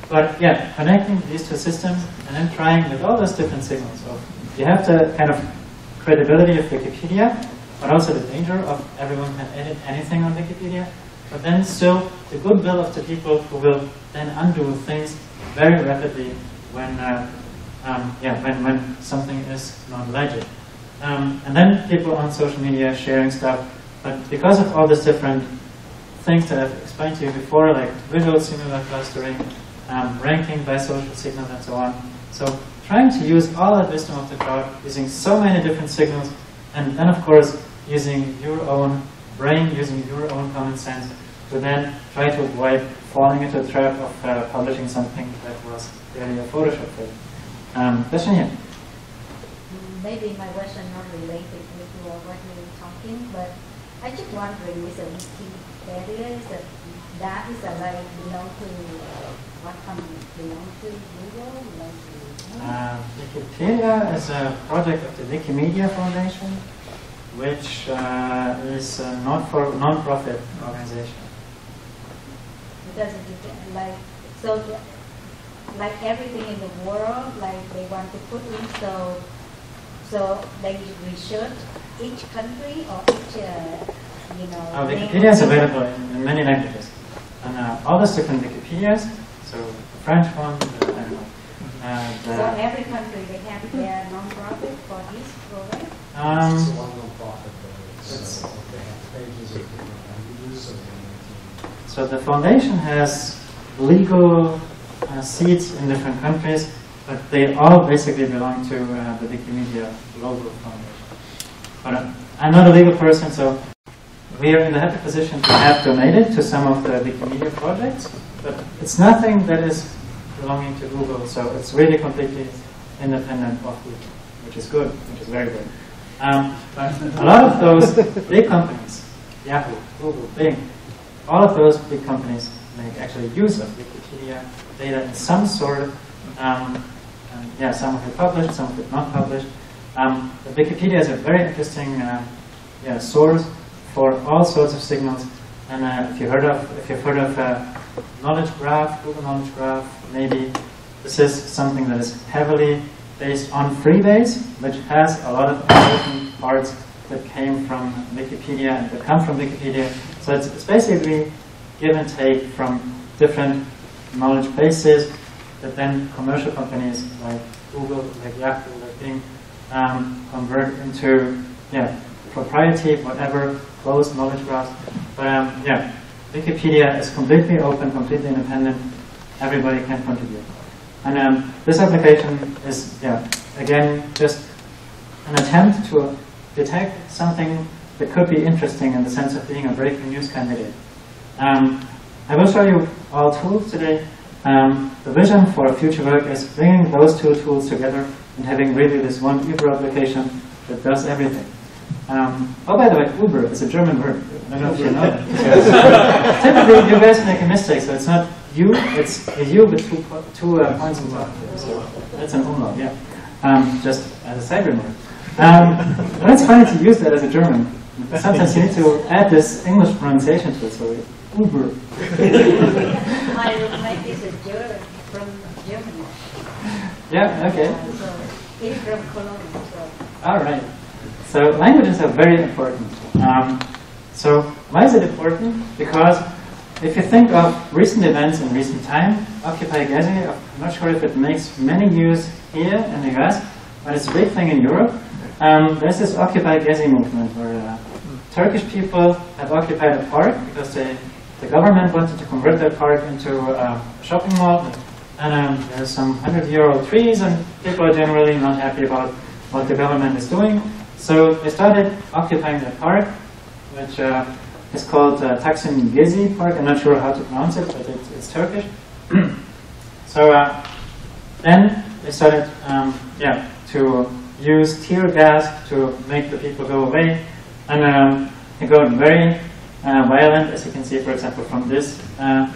but yeah, connecting these two systems and then trying with all those different signals. So you have the kind of credibility of Wikipedia, but also the danger of everyone can edit anything on Wikipedia. But then still the goodwill of the people who will then undo things very rapidly when uh, um, yeah when, when something is not legit. Um, and then people on social media sharing stuff, but because of all these different things that I've explained to you before, like visual similar clustering, um, ranking by social signals, and so on. So trying to use all that wisdom of the crowd, using so many different signals, and then of course using your own brain, using your own common sense, to then try to avoid falling into the trap of uh, publishing something that was really a Photoshop thing. Um, question here. Maybe my question not related with what you were talking, but I just wondering with the Wikipedia, is that that is a like belong to what company? Belong to Google? Belong to Uh, Wikipedia is a project of the Wikimedia Foundation, which uh, is a not for non-profit organization. it depend- like so like everything in the world like they want to put in so so they research each country or each uh, you know Uh, name. Wikipedia is available in, in many languages, and uh, all those different Wikipedias. So the French one, the, I don't know, uh, so every country they have their non-profit for each program um, It's a non-profit, it's, uh, they have pages of different languages and So the foundation has legal uh, seats in different countries, but they all basically belong to uh, the Wikimedia local foundation. But uh, I'm not a legal person, so we are in the happy position to have donated to some of the Wikimedia projects, but it's nothing that is belonging to Google, so it's really completely independent of Google, which is good, which is very good. Um, but a lot of those big companies, Yahoo, Google, Bing, all of those big companies make actually use of Wikipedia data in some sort. Um, and yeah, some of it published, some of it not published. Um, but Wikipedia is a very interesting uh, yeah, source for all sorts of signals. And uh, if you heard of if you've heard of uh, Knowledge Graph, Google Knowledge Graph, maybe this is something that is heavily based on Freebase, which has a lot of important parts that came from Wikipedia and that come from Wikipedia. So it's, it's basically give and take from different knowledge bases that then commercial companies like Google, like Yahoo, like Bing um, convert into yeah propriety, whatever, closed knowledge graphs. But um, yeah, Wikipedia is completely open, completely independent. Everybody can contribute. And um, this application is yeah again just an attempt to detect something that could be interesting in the sense of being a breaking news candidate. Um, I will show you all tools today. Um, the vision for future work is bringing those two tools together and having really this one Uber application that does everything. Um, oh, by the way, Uber is a German word. I don't know if you know that. (laughs) Typically, you guys make a mistake, so it's not you, it's a U with two, po- two uh, points on top. So that's an umlaut, yeah. Um, just as a side remark. Um, but it's funny to use that as a German. Sometimes you need to add this English pronunciation to it, so Uber. (laughs) my roommate is a German from Germany Yeah, okay. uh, so he's from Cologne so All right. So languages are very important. Um, so why is it important? Because if you think of recent events in recent time, Occupy Gezi, I'm not sure if it makes many news here in the US, but it's a big thing in Europe. Um, there's this Occupy Gezi movement where uh, Turkish people have occupied a park because they, the government wanted to convert that park into uh, a shopping mall. And um, there's some hundred-year-old trees, and people are generally not happy about what the government is doing. So they started occupying the park, which uh, is called uh, Taksim Gezi Park. I'm not sure how to pronounce it, but it's, it's Turkish. (clears throat) so uh, then they started, um, yeah, to use tear gas to make the people go away, and um, it got very uh, violent, as you can see, for example, from this uh,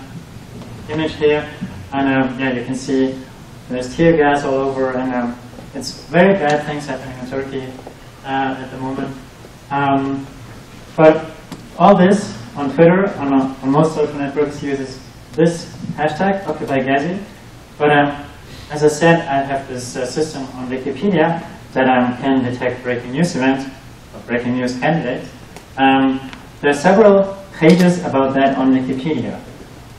image here. And um, yeah, you can see there's tear gas all over, and um, it's very bad things happening in Turkey uh, at the moment. Um, but all this on Twitter, on, uh, on most social networks, uses this hashtag, Occupy Gezi. But um, as I said, I have this uh, system on Wikipedia that um, can detect breaking news events or breaking news candidates. Um, there are several pages about that on Wikipedia.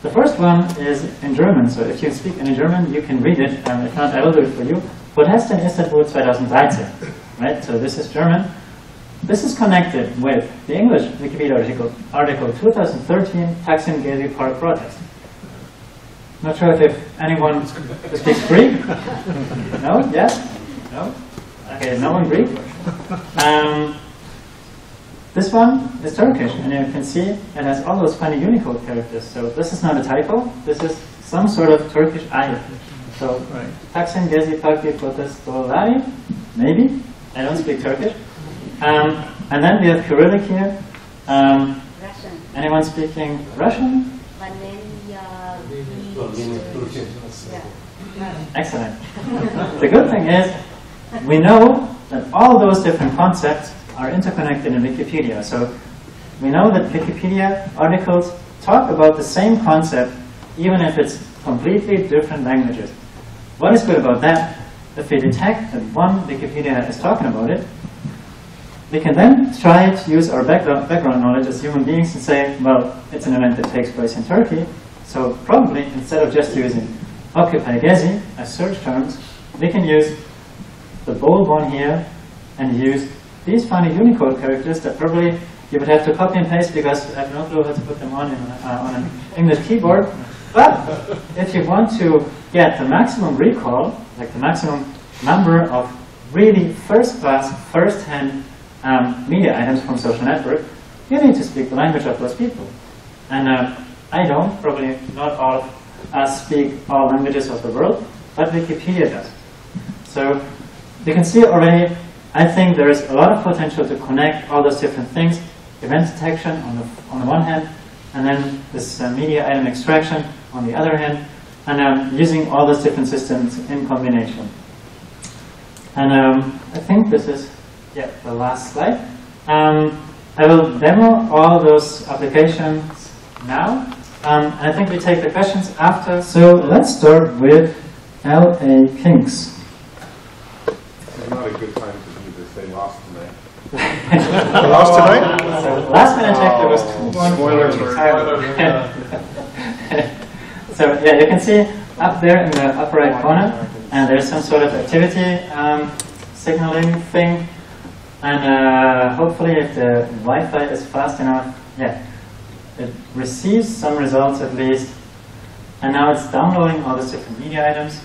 The first one is in German, so if you speak any German, you can read it. Um, if not, I will do it for you. Protesten Istanbul 2013. Right, so this is German. This is connected with the English Wikipedia article, article 2013 Taksim Gezi Park protest. Not sure if anyone speaks Greek. No? Yes? No? Okay, no one Greek. Um, this one is Turkish, and you can see it has all those funny Unicode characters. So this is not a typo. This is some sort of Turkish item. So Taksim Gezi Park Protestoları, maybe. I don't speak Turkish. Um, and then we have Cyrillic here. Um, Russian. anyone speaking Russian? Excellent. the good thing is, we know that all those different concepts are interconnected in Wikipedia. So we know that Wikipedia articles talk about the same concept, even if it's completely different languages. What is good about that? If we detect that one Wikipedia is talking about it, we can then try to use our background, background knowledge as human beings and say, well, it's an event that takes place in Turkey, so probably instead of just using Occupy Gezi as search terms, we can use the bold one here and use these funny Unicode characters that probably you would have to copy and paste because I have no clue how to put them on, in, uh, on an English keyboard. But if you want to get the maximum recall, like the maximum number of really first-class, first-hand um, media items from social network, you need to speak the language of those people. And uh, I don't, probably not all of us speak all languages of the world, but Wikipedia does. So you can see already, I think there is a lot of potential to connect all those different things, event detection on the, on the one hand, and then this uh, media item extraction on the other hand, and um, using all those different systems in combination. And um, I think this is yeah, the last slide. Um, I will demo all those applications now. Um, and I think we take the questions after. So let's start with LA Kings. It's not a good time to do this, they lost tonight. (laughs) lost tonight? So last minute check, there was two one Spoiler for- (laughs) So yeah, you can see up there in the upper right corner, and there's some sort of activity um, signaling thing. And uh, hopefully if the Wi-Fi is fast enough, yeah, it receives some results at least. And now it's downloading all the different media items.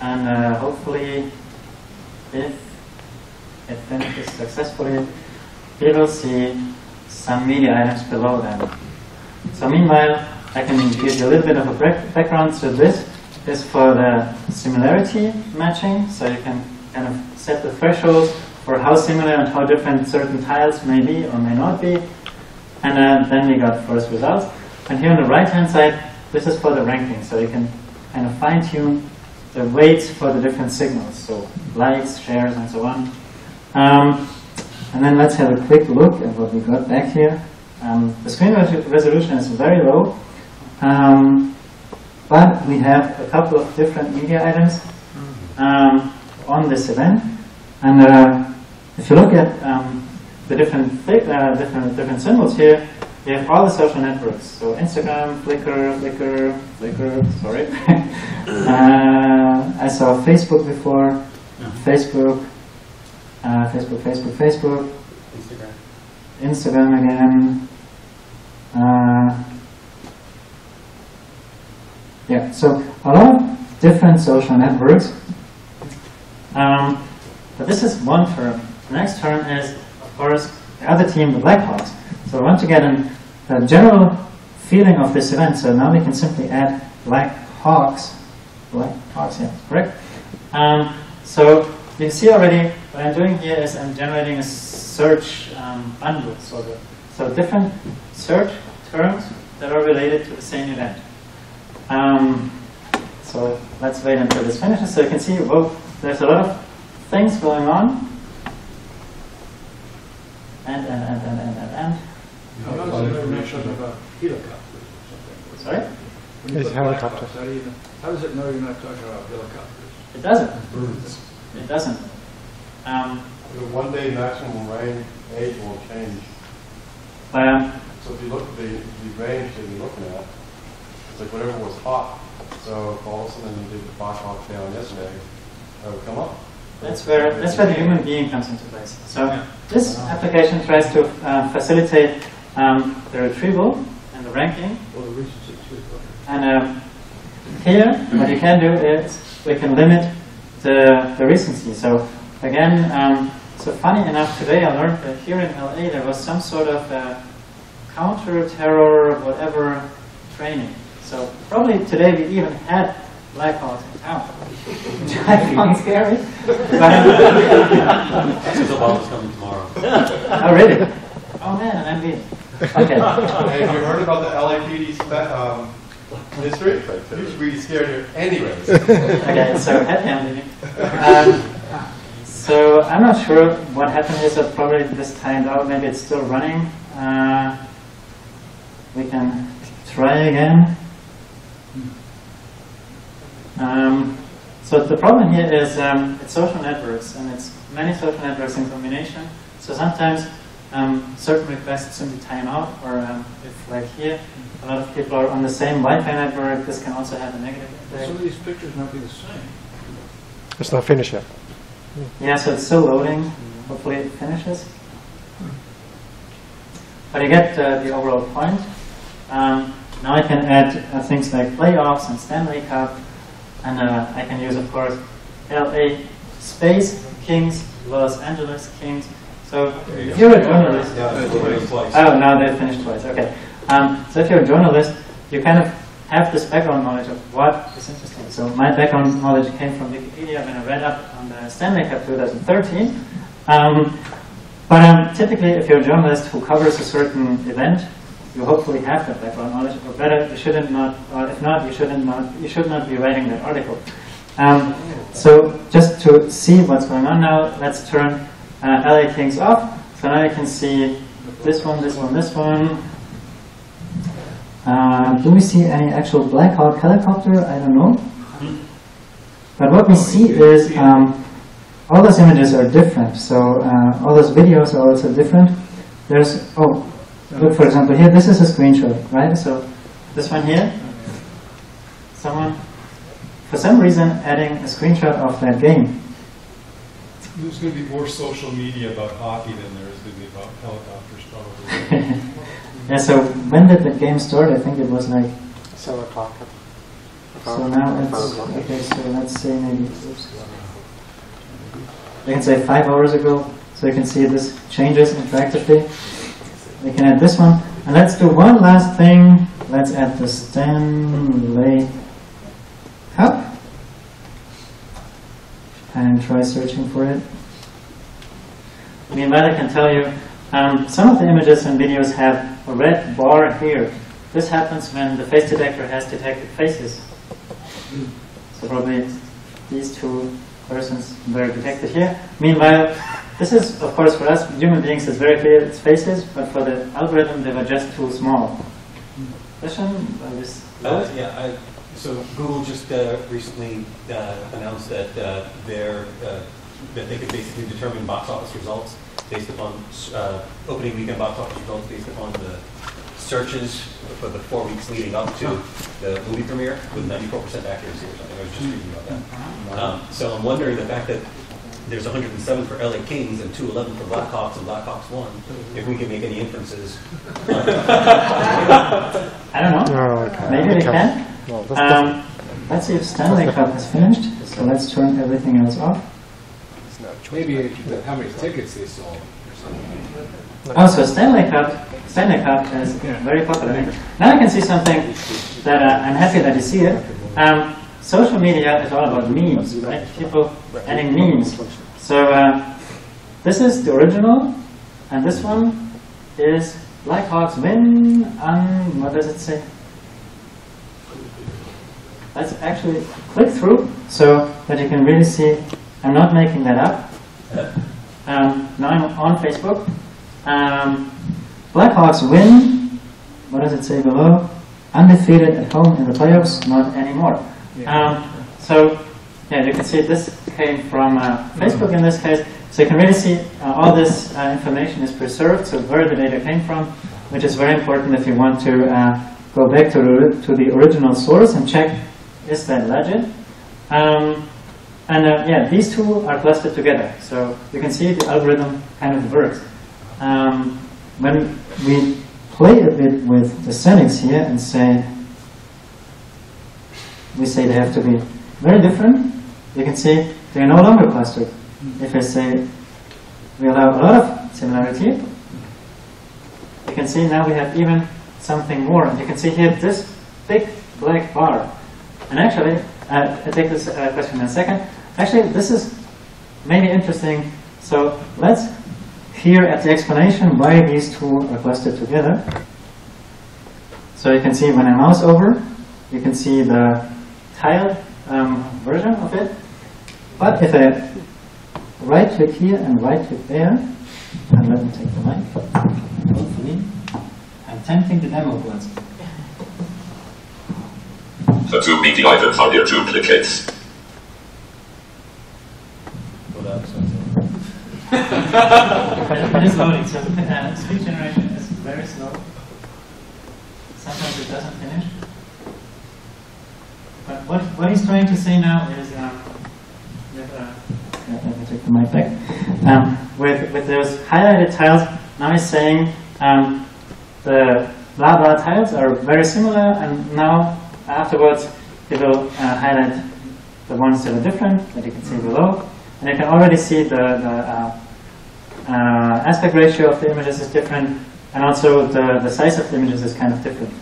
And uh, hopefully, if it finishes successfully, we will see some media items below them. So meanwhile, I can give you a little bit of a back- background. So this is for the similarity matching. So you can kind of set the thresholds for how similar and how different certain tiles may be or may not be. And uh, then we got first results. And here on the right-hand side, this is for the ranking. So you can kind of fine-tune the weights for the different signals. So likes, shares, and so on. Um, and then let's have a quick look at what we got back here. Um, the screen res- resolution is very low, um, but we have a couple of different media items um, on this event. And uh, if you look at um, the different, uh, different different symbols here, we have all the social networks. So Instagram, Flickr, Flickr, Flickr. Sorry. (laughs) uh, I saw Facebook before. Facebook, uh, Facebook, Facebook, Facebook. Instagram. Instagram again. Uh, yeah, so a lot of different social networks. Um, but this is one term. The next term is, of course, the other team, the Blackhawks. So I want to get an, a general feeling of this event. So now we can simply add Blackhawks. Blackhawks, yeah, correct. Um, so you see already what I'm doing here is I'm generating a search um, bundle, sort of. So different search terms that are related to the same event. Um, so let's wait until this finishes so you can see, well, there's a lot of things going on. And, and, and, and, and, and, and. How does it know you're not talking about helicopters or something? Sorry? When you It's put black helicopter. How do you, how does it know you're not talking about helicopters? It doesn't. Birds. It doesn't. Um, The one-day maximum rain age will change. um, So if you look at the, the range that you're looking at, it's like whatever was hot. So if all of a sudden you did the Blackhawk down yesterday, that would come up. That's where that's where the human being comes into place. So this application tries to uh, facilitate um, the retrieval and the ranking. And um, here, what you can do is we can limit the, the recency. So again, um, so funny enough, today I learned that here in LA there was some sort of uh, counter-terror, whatever, training. So probably today we even had Blackhawks in town, which (laughs) I found scary. But, Actually, Obama's coming tomorrow. (laughs) oh really? Oh man, an MV. Okay. Hey, have you heard about the LAPD spe- um, history? You should be scared here anyways. (laughs) okay, so happy. Um, so I'm not sure what happened here, so probably this timed out, maybe it's still running. Uh, we can try again. Um, so the problem here is um, it's social networks, and it's many social networks in combination. So sometimes um, certain requests simply time out, or um, if like here, a lot of people are on the same Wi-Fi network, this can also have a negative effect. Some of these pictures might be the same. It's not finished yet. Yeah, so it's still loading. Hopefully it finishes. But you get uh, the overall point. Um, now I can add uh, things like playoffs and Stanley Cup, and uh, I can use, of course, LA Space Kings, Los Angeles Kings. So if you're a journalist, oh, now they finished twice. Okay. Um, so if you're a journalist, you kind of have this background knowledge of what is interesting. So my background knowledge came from Wikipedia when I read up on the Stanley Cup 2013. Um, but um, typically, if you're a journalist who covers a certain event, you hopefully have that background knowledge, or better, you shouldn't not, or if not, you shouldn't not, you should not be writing that article. Um, so just to see what's going on now, let's turn uh, LA Kings off. So now you can see this one, this one, this one. Uh, do we see any actual Black Hawk helicopter? I don't know. But what we see is um, all those images are different. So uh, all those videos are also different. There's, oh, look for example here, this is a screenshot, right? So this one here, someone, for some reason, adding a screenshot of that game. There's going to be more social media about hockey than there is going to be about helicopters, probably. (laughs) Yeah, so when did the game start? I think it was like, Seven o'clock. so now it's, okay, so let's say maybe, oops. I can say five hours ago, so you can see this changes interactively. We can add this one, and let's do one last thing. Let's add the Stanley Cup, and try searching for it. Meanwhile, I can tell you, um, some of the images and videos have a red bar here. This happens when the face detector has detected faces. So probably these two persons were detected here. Meanwhile, this is, of course, for us human beings, it's very clear it's faces, but for the algorithm, they were just too small. Question? Uh, yeah, I, so Google just uh, recently uh, announced that uh, they're, uh, that they could basically determine box office results based upon uh, opening weekend box office results based upon the searches for the four weeks leading up to the movie premiere with 94% accuracy or something. I was just reading about that. Um, so I'm wondering the fact that there's 107 for LA Kings and 211 for Blackhawks and Blackhawks won, if we can make any inferences. (laughs) I don't know. Oh, okay. Maybe they can. Well, that's Um, let's see if Stanley Cup is finished. So let's turn everything else off. Maybe how many tickets they sold or something. Oh, so Stanley Cup, Stanley Cup is very popular. Now I can see something that uh, I'm happy that you see it. Um, social media is all about memes, right? People adding memes. So uh, this is the original, and this one is Blackhawks win on what does it say? Let's actually click through so that you can really see. I'm not making that up. Um, now I'm on Facebook. Um, Blackhawks win. What does it say below? Undefeated at home in the playoffs, not anymore. Um, so, yeah, you can see this came from uh, Facebook in this case. So you can really see uh, all this uh, information is preserved, so where the data came from, which is very important if you want to uh, go back to the, to the original source and check, is that legit? Um, And uh, yeah, these two are clustered together. So you can see the algorithm kind of works. Um, when we play a bit with the settings here and say, we say they have to be very different, you can see they are no longer clustered. If I say we allow a lot of similarity, you can see now we have even something more. You can see here this big black bar. And actually, uh, I'll take this uh, question in a second. Actually, this is maybe interesting. So let's here at the explanation why these two are clustered together. So you can see when I mouse over, you can see the tiled um, version of it. But if I right click here and right click there, and let me take the mic, hopefully, I'm tempting the demo boards. The two media items are near duplicates. Well, that's, (laughs) But it is loading, so uh, speech generation is very slow. Sometimes it doesn't finish. But what, what he's trying to say now is, um, with, uh, take the mic back. Um, with, with those highlighted tiles, now he's saying um, the blah blah tiles are very similar, and now afterwards he will uh, highlight the ones that are different that you can see below. And you can already see the, the uh, uh, aspect ratio of the images is different, and also the, the size of the images is kind of different.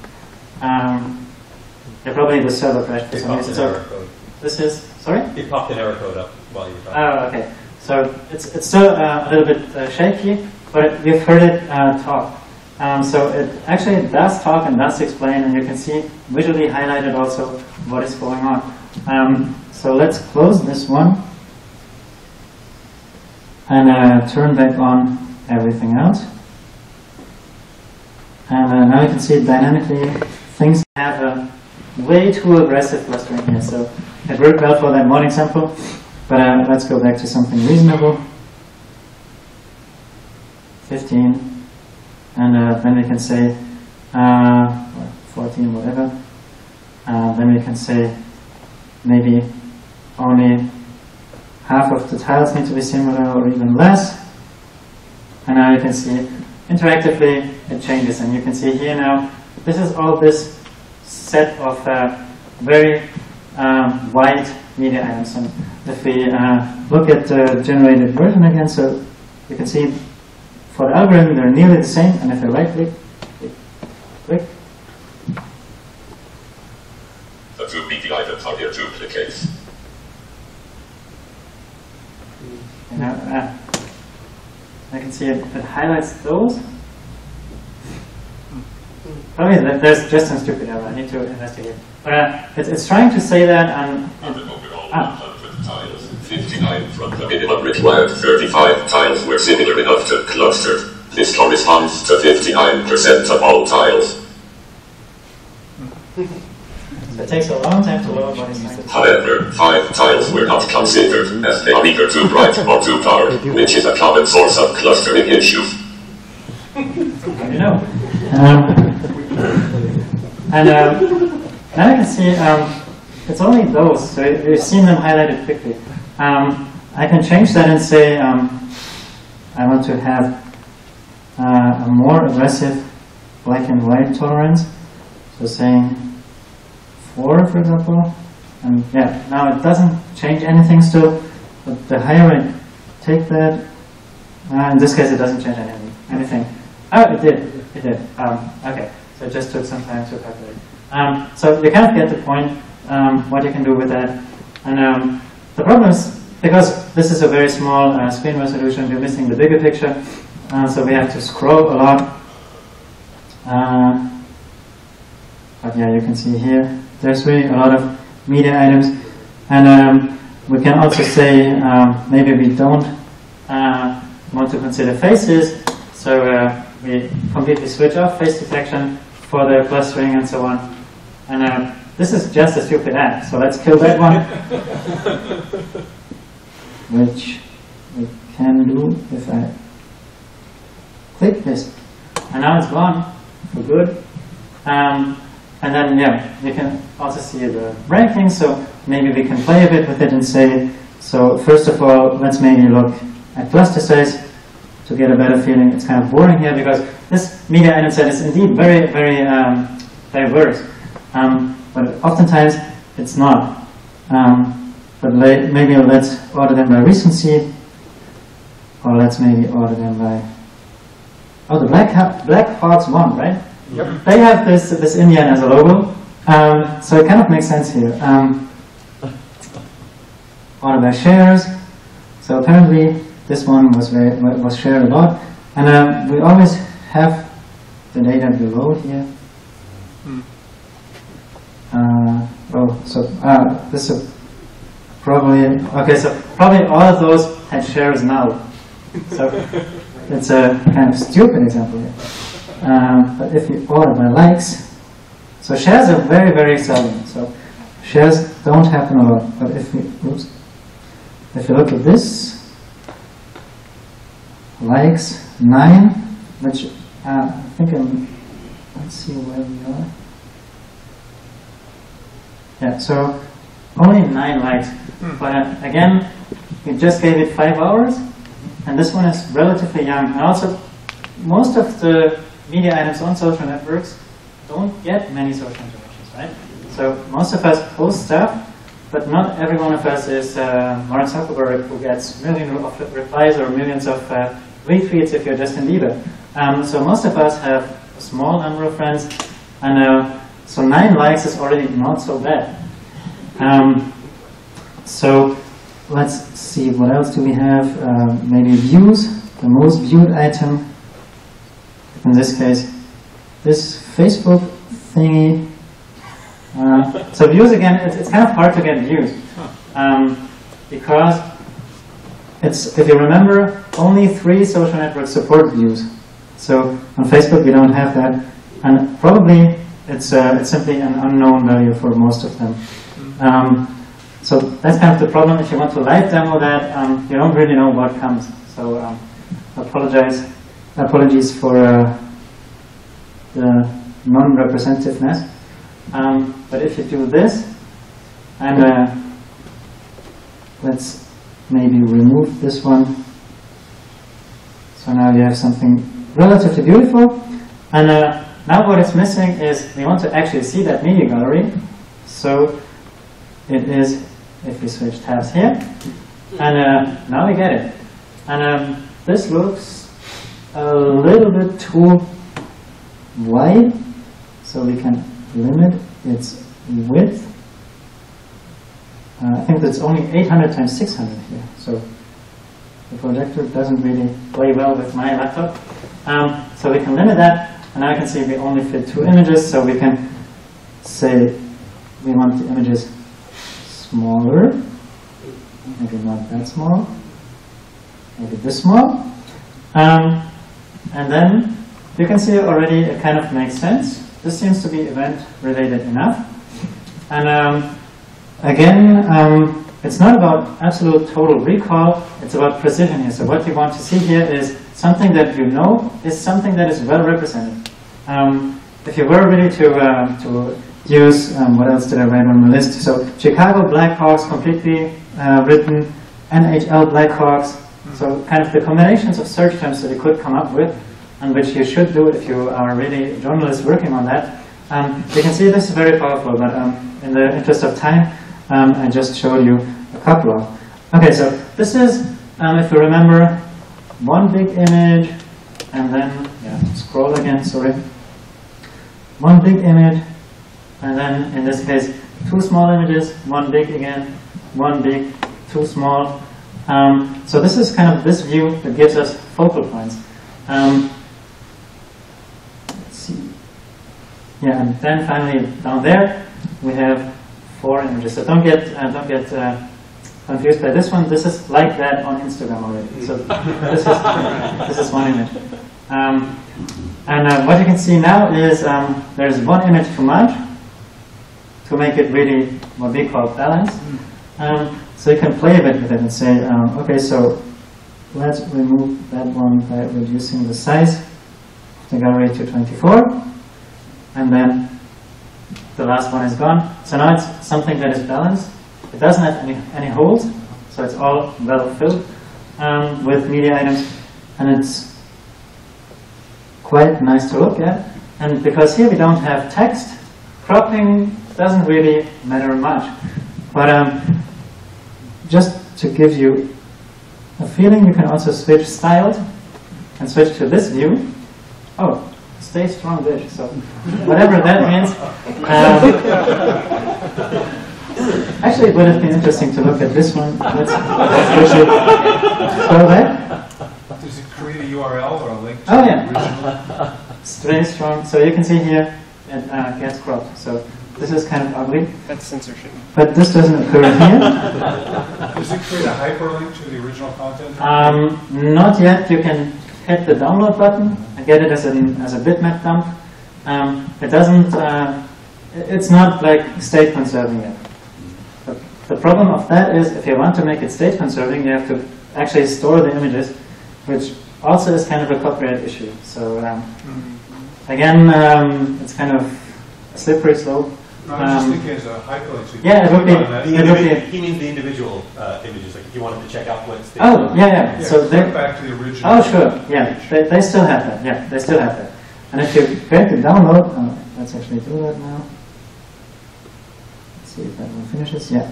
Um, yeah, probably the server crashed for some reason. So this is sorry. It popped an error code up while you were talking. Oh, okay. So it's it's still uh, a little bit uh, shaky, but we've heard it uh, talk. Um, so it actually does talk and does explain, and you can see visually highlighted also what is going on. Um, so let's close this one and uh, turn back on everything else. And uh, now you can see dynamically things have a way too aggressive clustering here. So it worked well for that morning sample, but uh, let's go back to something reasonable. 15, and uh, then we can say uh, 14, whatever. Uh, then we can say maybe only half of the tiles need to be similar or even less. And now you can see interactively it changes, and you can see here now this is all this set of uh, very um, wide media items. And if we uh, look at the generated version again, so you can see for the algorithm they're nearly the same, and if I right click, click, The two media items are near duplicates. you know, uh, I can see it, it highlights those. Probably mean, there's just some stupid error. I need to investigate. But uh, it's, it's trying to say that um, ah, 100 tiles, 59 from the minimum required 35 tiles were similar enough to cluster. This corresponds to 59% of all tiles. it takes a long time to load it's However, five tiles were not considered as they are either too bright or too dark, which is a common source of clustering issues. you know. Um, and um, now you can see um, it's only those, so you- you've seen them highlighted quickly. Um, I can change that and say um, I want to have uh, a more aggressive black and white tolerance. So saying four, for example. And yeah, now it doesn't change anything still, but the higher I take that, uh, in this case it doesn't change anything. anything. Oh, it did. It did. Um, okay, so it just took some time to calculate. Um, so you kind of get the point um, what you can do with that. And um, the problem is because this is a very small uh, screen resolution, we're missing the bigger picture. Uh, so we have to scroll a lot. Uh, but yeah, you can see here there's really a lot of media items, and um, we can also say um, maybe we don't uh, want to consider faces, so uh, we completely switch off face detection for the clustering and so on. And uh, this is just a stupid act, so let's kill that one, (laughs) which we can do if I click this. And now it's gone for good. Um, and then, yeah, you can also see the ranking, so maybe we can play a bit with it and say, So first of all, let's maybe look at cluster size to get a better feeling. It's kind of boring here because this media item is indeed very, very um, diverse. Um, but oftentimes it's not. Um, but maybe let's order them by recency, or let's maybe order them by. Oh, the Black Ha- Black Hawks won, right? Yep. They have this this Indian as a logo, um, so it kind of makes sense here. Um, order by shares. So apparently this one was very was shared a lot, and um, we always have the data below here. Uh, oh, so uh, this is probably okay. So probably all of those had shares now. So (laughs) it's a kind of stupid example here. Um, but if you order by likes, so shares are very very seldom. So shares don't happen a lot. But if you oops, if you look at this, likes nine, which uh, I think I'm. Let's see where we are. Yeah, so only nine likes. But uh, again, we just gave it five hours, and this one is relatively young. And also, most of the media items on social networks don't get many social interactions, right? So most of us post stuff, but not every one of us is uh, Mark Zuckerberg who gets millions of replies or millions of uh, retweets if you're Justin Bieber. Um, so most of us have a small number of friends, and so nine likes is already not so bad. Um, so let's see, what else do we have? Uh, maybe views, the most viewed item. In this case, this Facebook thingy. Uh, so views again, it's, it's kind of hard to get views um, because it's if you remember, only three social networks support views. So on Facebook we don't have that, and probably it's uh, it's simply an unknown value for most of them. Um, so that's kind of the problem. If you want to live demo that, um, you don't really know what comes. So um, apologize, apologies for uh, the non-representativeness. Um, but if you do this, and uh, let's maybe remove this one. So now you have something relatively beautiful. And uh, now what is missing is we want to actually see that media gallery. So it is, if we switch tabs here, and uh, now we get it. And um, this looks a little bit too wide, so we can limit its width. Uh, I think that's only 800 times 600 here, so the projector doesn't really play well with my laptop. Um, so we can limit that, and now I can see we only fit two images, so we can say we want the images smaller, maybe not that small, maybe this small. Um, and then you can see already it kind of makes sense. This seems to be event related enough. And um, again, um, it's not about absolute total recall, it's about precision here. So what you want to see here is something that you know is something that is well represented. Um, if you were really to, uh, to use, um, what else did I write on my list? So Chicago Blackhawks completely uh, written, NHL Blackhawks, so kind of the combinations of search terms that you could come up with, and which you should do if you are really a journalist working on that. Um, you can see this is very powerful, but um, in the interest of time, um, I just showed you a couple of. Okay, so this is, um, if you remember, one big image, and then, yeah, scroll again, sorry. One big image, and then in this case, two small images, one big again, one big, two small. Um, so this is kind of this view that gives us focal points. Um, let's see. Yeah, and then finally down there we have four images. So don't get uh, don't get uh, confused by this one. This is like that on Instagram already. So this is this is one image. Um, and uh, what you can see now is um, there's one image too much to make it really what we call balanced. Um, so you can play a bit with it and say, um, okay, so let's remove that one by reducing the size of the gallery to 24. And then the last one is gone. So now it's something that is balanced. It doesn't have any, any holes. So it's all well filled um, with media items, and it's quite nice to look at. And because here we don't have text, cropping doesn't really matter much. But um, just to give you a feeling, you can also switch styles and switch to this view. Oh, stay strong dish. So whatever that means. (laughs) Um, actually, it would have been interesting to look at this one. Let's switch it. Go back. Does it create a URL or a link to Oh, yeah. original? Stay strong. So you can see here it uh, gets cropped. So this is kind of ugly. That's censorship. But this doesn't occur here. Does it create a hyperlink to the original content? Um, not yet. You can hit the download button and get it as, an, as a bitmap dump. Um, it doesn't, uh, it's not like state conserving yet. The, problem of that is if you want to make it state conserving, you have to actually store the images, which also is kind of a copyright issue. So um, again, um, it's kind of a slippery slope. No, I was just Um, thinking as a hyperlink. so yeah, it would be- click on that. The It would be- He means the individual uh, images, like if you wanted to check out what's. the- Oh, yeah, yeah. Yeah, So they, back to the original. Oh, sure. Yeah, they, they still have that. Yeah, they still have that. And if you get the download, uh, let's actually do that now. Let's see if that one finishes. Yeah.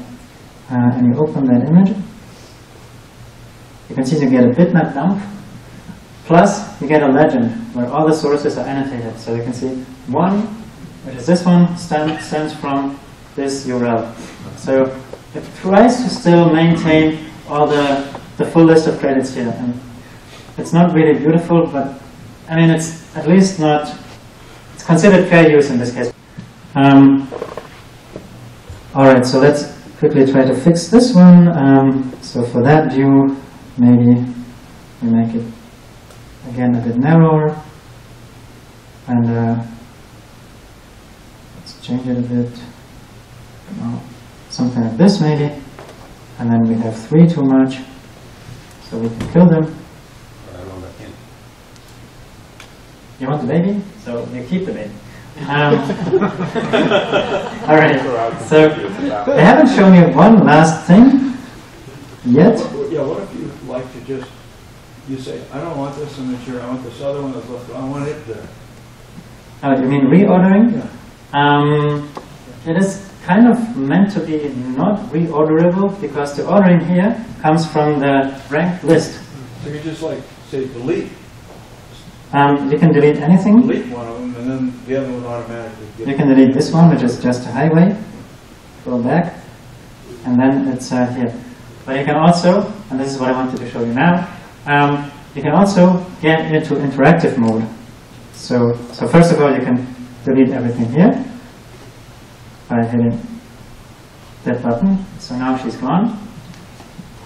Uh, and you open that image. You can see you get a bitmap dump. Plus, you get a legend where all the sources are annotated. So you can see one, which is this one, stem, stems from this URL. So it tries to still maintain all the, the full list of credits here. And it's not really beautiful, but I mean, it's at least not, it's considered fair use in this case. Um, all right, so let's quickly try to fix this one. Um, so for that view, maybe we make it again a bit narrower. And uh, let's change it a bit. No, something like this maybe. And then we have three too much. So we can kill them. I don't know. You want the baby? So you keep the baby. Um, all right. So they haven't shown you one last thing yet. Yeah, what if you like to just, you say, I don't want this image here, I want this other one that's left, I want it there. Oh, you mean reordering? Yeah. Um, it is kind of meant to be not reorderable because the ordering here comes from the ranked list. So you just like, say, delete, Um, you can delete anything. delete one of them, and then the other one automatically. You can delete this one, which is just a highway. Go back, and then it's uh, here. But you can also, and this is what I wanted to show you now, um, you can also get into interactive mode. So, so first of all, you can delete everything here by hitting that button. So now she's gone.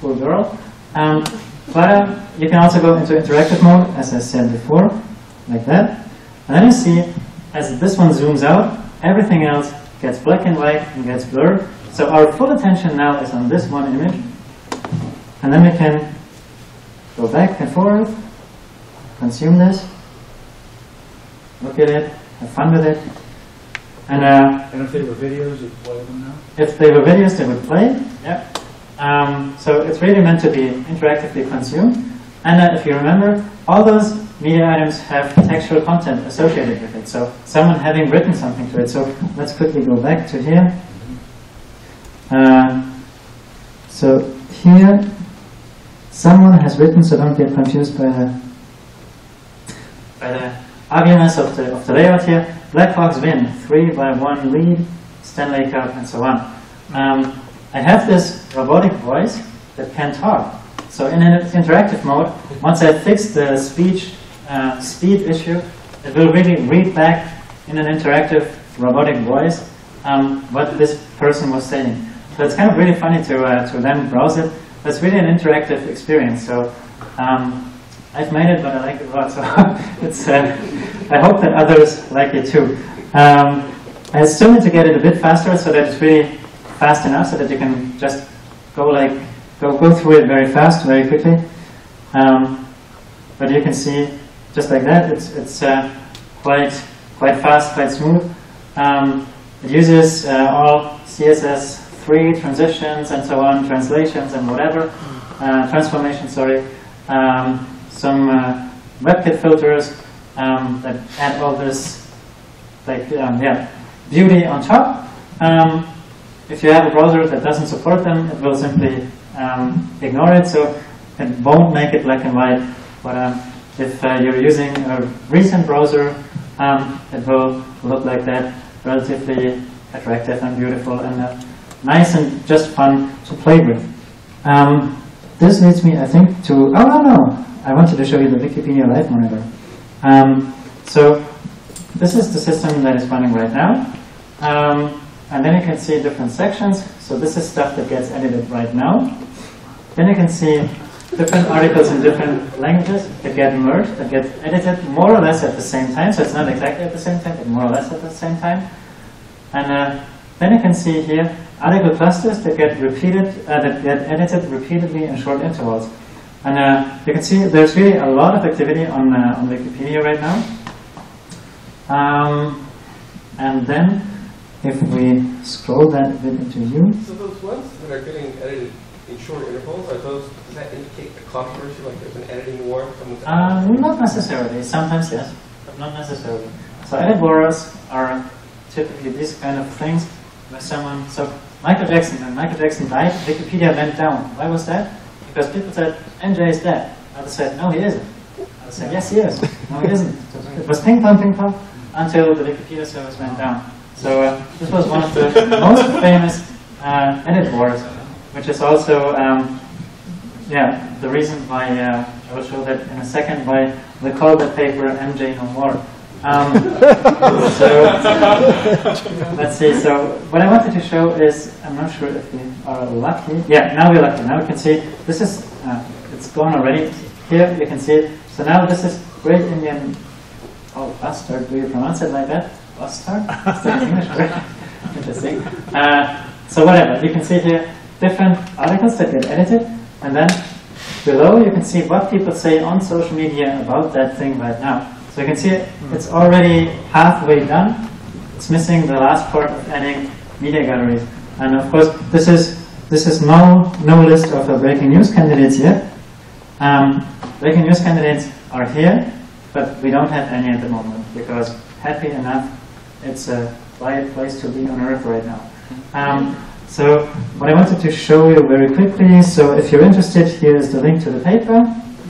Cool girl. Um, but you can also go into interactive mode, as I said before, like that. And then you see, as this one zooms out, everything else gets black and white and gets blurred. So our full attention now is on this one image. And then we can go back and forth, consume this, look at it, have fun with it. And uh, And if they were videos, you play them now? if they were videos, they would play. Yeah. Um, so it's really meant to be interactively consumed. And if you remember, all those media items have textual content associated with it. So someone having written something to it. So let's quickly go back to here. Uh, so here, someone has written, so don't get confused by the by the ugliness of the of the layout here. Blackhawks win three by one lead, Stanley Cup, and so on. Um, I have this robotic voice that can talk. So in an interactive mode, once I fix the speech uh, speed issue, it will really read back in an interactive robotic voice um, what this person was saying. So it's kind of really funny to uh, to then browse it. It's really an interactive experience. So um, I've made it, but I like it a lot. (laughs) So it's. Uh, I hope that others like it too. Um, I still need to get it a bit faster so that it's really fast enough so that you can just go like go go through it very fast, very quickly. Um, but you can see just like that, it's it's uh, quite quite fast, quite smooth. Um, it uses uh, all CSS three transitions and so on, translations and whatever, uh, transformation, sorry, um, some uh, WebKit filters um, that add all this, like, um, yeah, beauty on top. Um, if you have a browser that doesn't support them, it will simply um, ignore it, so it won't make it black and white. But um, if uh, you're using a recent browser, um, it will look like that, relatively attractive and beautiful and uh, nice and just fun to play with. Um, this leads me, I think, to, oh no, no, I wanted to show you the Wikipedia Live Monitor. Um, so this is the system that is running right now. And then you can see different sections. So this is stuff that gets edited right now. Then you can see different articles in different languages that get merged, that get edited more or less at the same time. So it's not exactly at the same time, but more or less at the same time. And uh, then you can see here article clusters that get repeated, uh, that get edited repeatedly in short intervals. And uh, you can see there's really a lot of activity on, uh, on Wikipedia right now. Um, and then if we scroll that a bit into view, So those ones that are getting edited in short intervals, are those, does that indicate a controversy, like there's an editing war? Uh, not necessarily. Sometimes yes, but not necessarily. So edit wars are typically these kind of things where someone. So Michael Jackson, when Michael Jackson died, Wikipedia went down. Why was that? Because people said MJ is dead. Others said no, he isn't. Others said yes, he is. No, he isn't. It was ping pong, ping pong until the Wikipedia service went down. So uh, this was one of the (laughs) most famous uh, edit wars, which is also. Um, yeah, the reason why uh, I will show that in a second why they call the paper MJ No More. Um, (laughs) so let's see. So what I wanted to show is I'm not sure if we are lucky. Yeah, now we're lucky. Now we can see this is uh, it's gone already. Here you can see it. So now this is Great Indian. Oh, bastard. Do you pronounce it like that? Interesting. Uh, so whatever. You can see here different articles that get edited. And then below you can see what people say on social media about that thing right now. So you can see it, it's already halfway done. It's missing the last part of adding media galleries. And of course, this is this is no no list of the breaking news candidates yet. Um, breaking news candidates are here, but we don't have any at the moment because happy enough, it's a quiet place to be on earth right now. Um, so what I wanted to show you very quickly, so if you're interested, here is the link to the paper.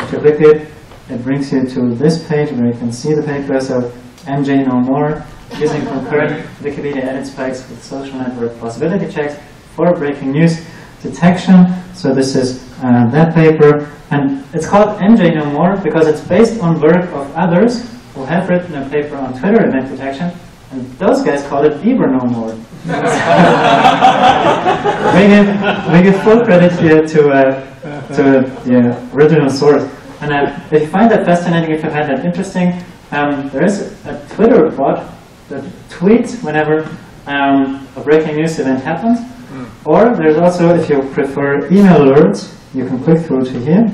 If you click it, it brings you to this page where you can see the paper. So MJ No More, using concurrent Wikipedia edit spikes with social network plausibility checks for breaking news detection. So this is uh, that paper. And it's called MJ No More because it's based on work of others who have written a paper on Twitter event detection. And those guys call it Bieber No More. we, give, we give full credit here to, uh, to the original source. And uh, if you find that fascinating, if you find that interesting, um, there is a Twitter bot that tweets whenever um, a breaking news event happens. Or there's also, if you prefer email alerts, you can click through to here,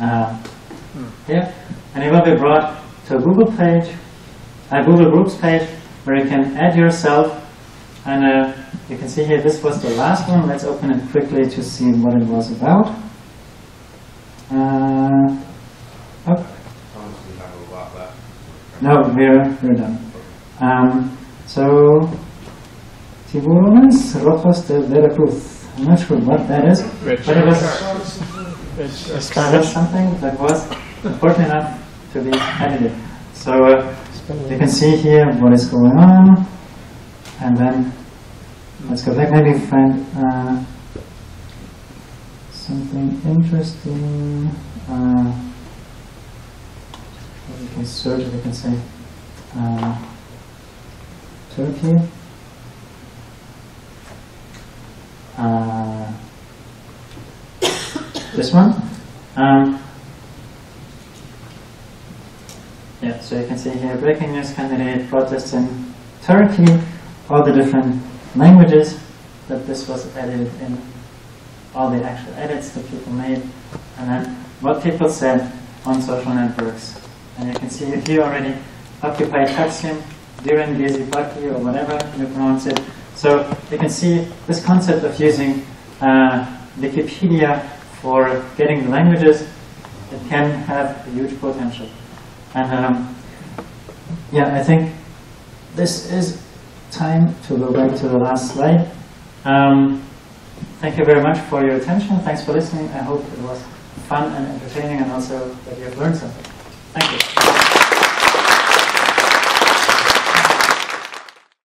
uh, here, and you will be brought to a Google page, a Google Groups page, where you can add yourself and uh, you can see here, this was the last one. Let's open it quickly to see what it was about. Uh, oh. No, we're, we're done. Um, so, Tiburones Rojos de Veracruz. I'm not sure what that is, but it was uh, something that was important enough to be edited. So, uh, you can see here what is going on. And then let's go back. Maybe find uh, something interesting. Uh, we can search. We can say uh, Turkey. Uh, (coughs) this one. Um, yeah, so you can see here breaking news candidate protests in Turkey all the different languages that this was edited in, all the actual edits that people made, and then what people said on social networks. And you can see here already, Occupy Taksim, Diren Gezi Party or whatever you pronounce it, So you can see this concept of using uh, Wikipedia for getting the languages, it can have a huge potential. And um, yeah, I think this is time to go back to the last slide. Um, thank you very much for your attention. Thanks for listening. I hope it was fun and entertaining and also that you have learned something. Thank you.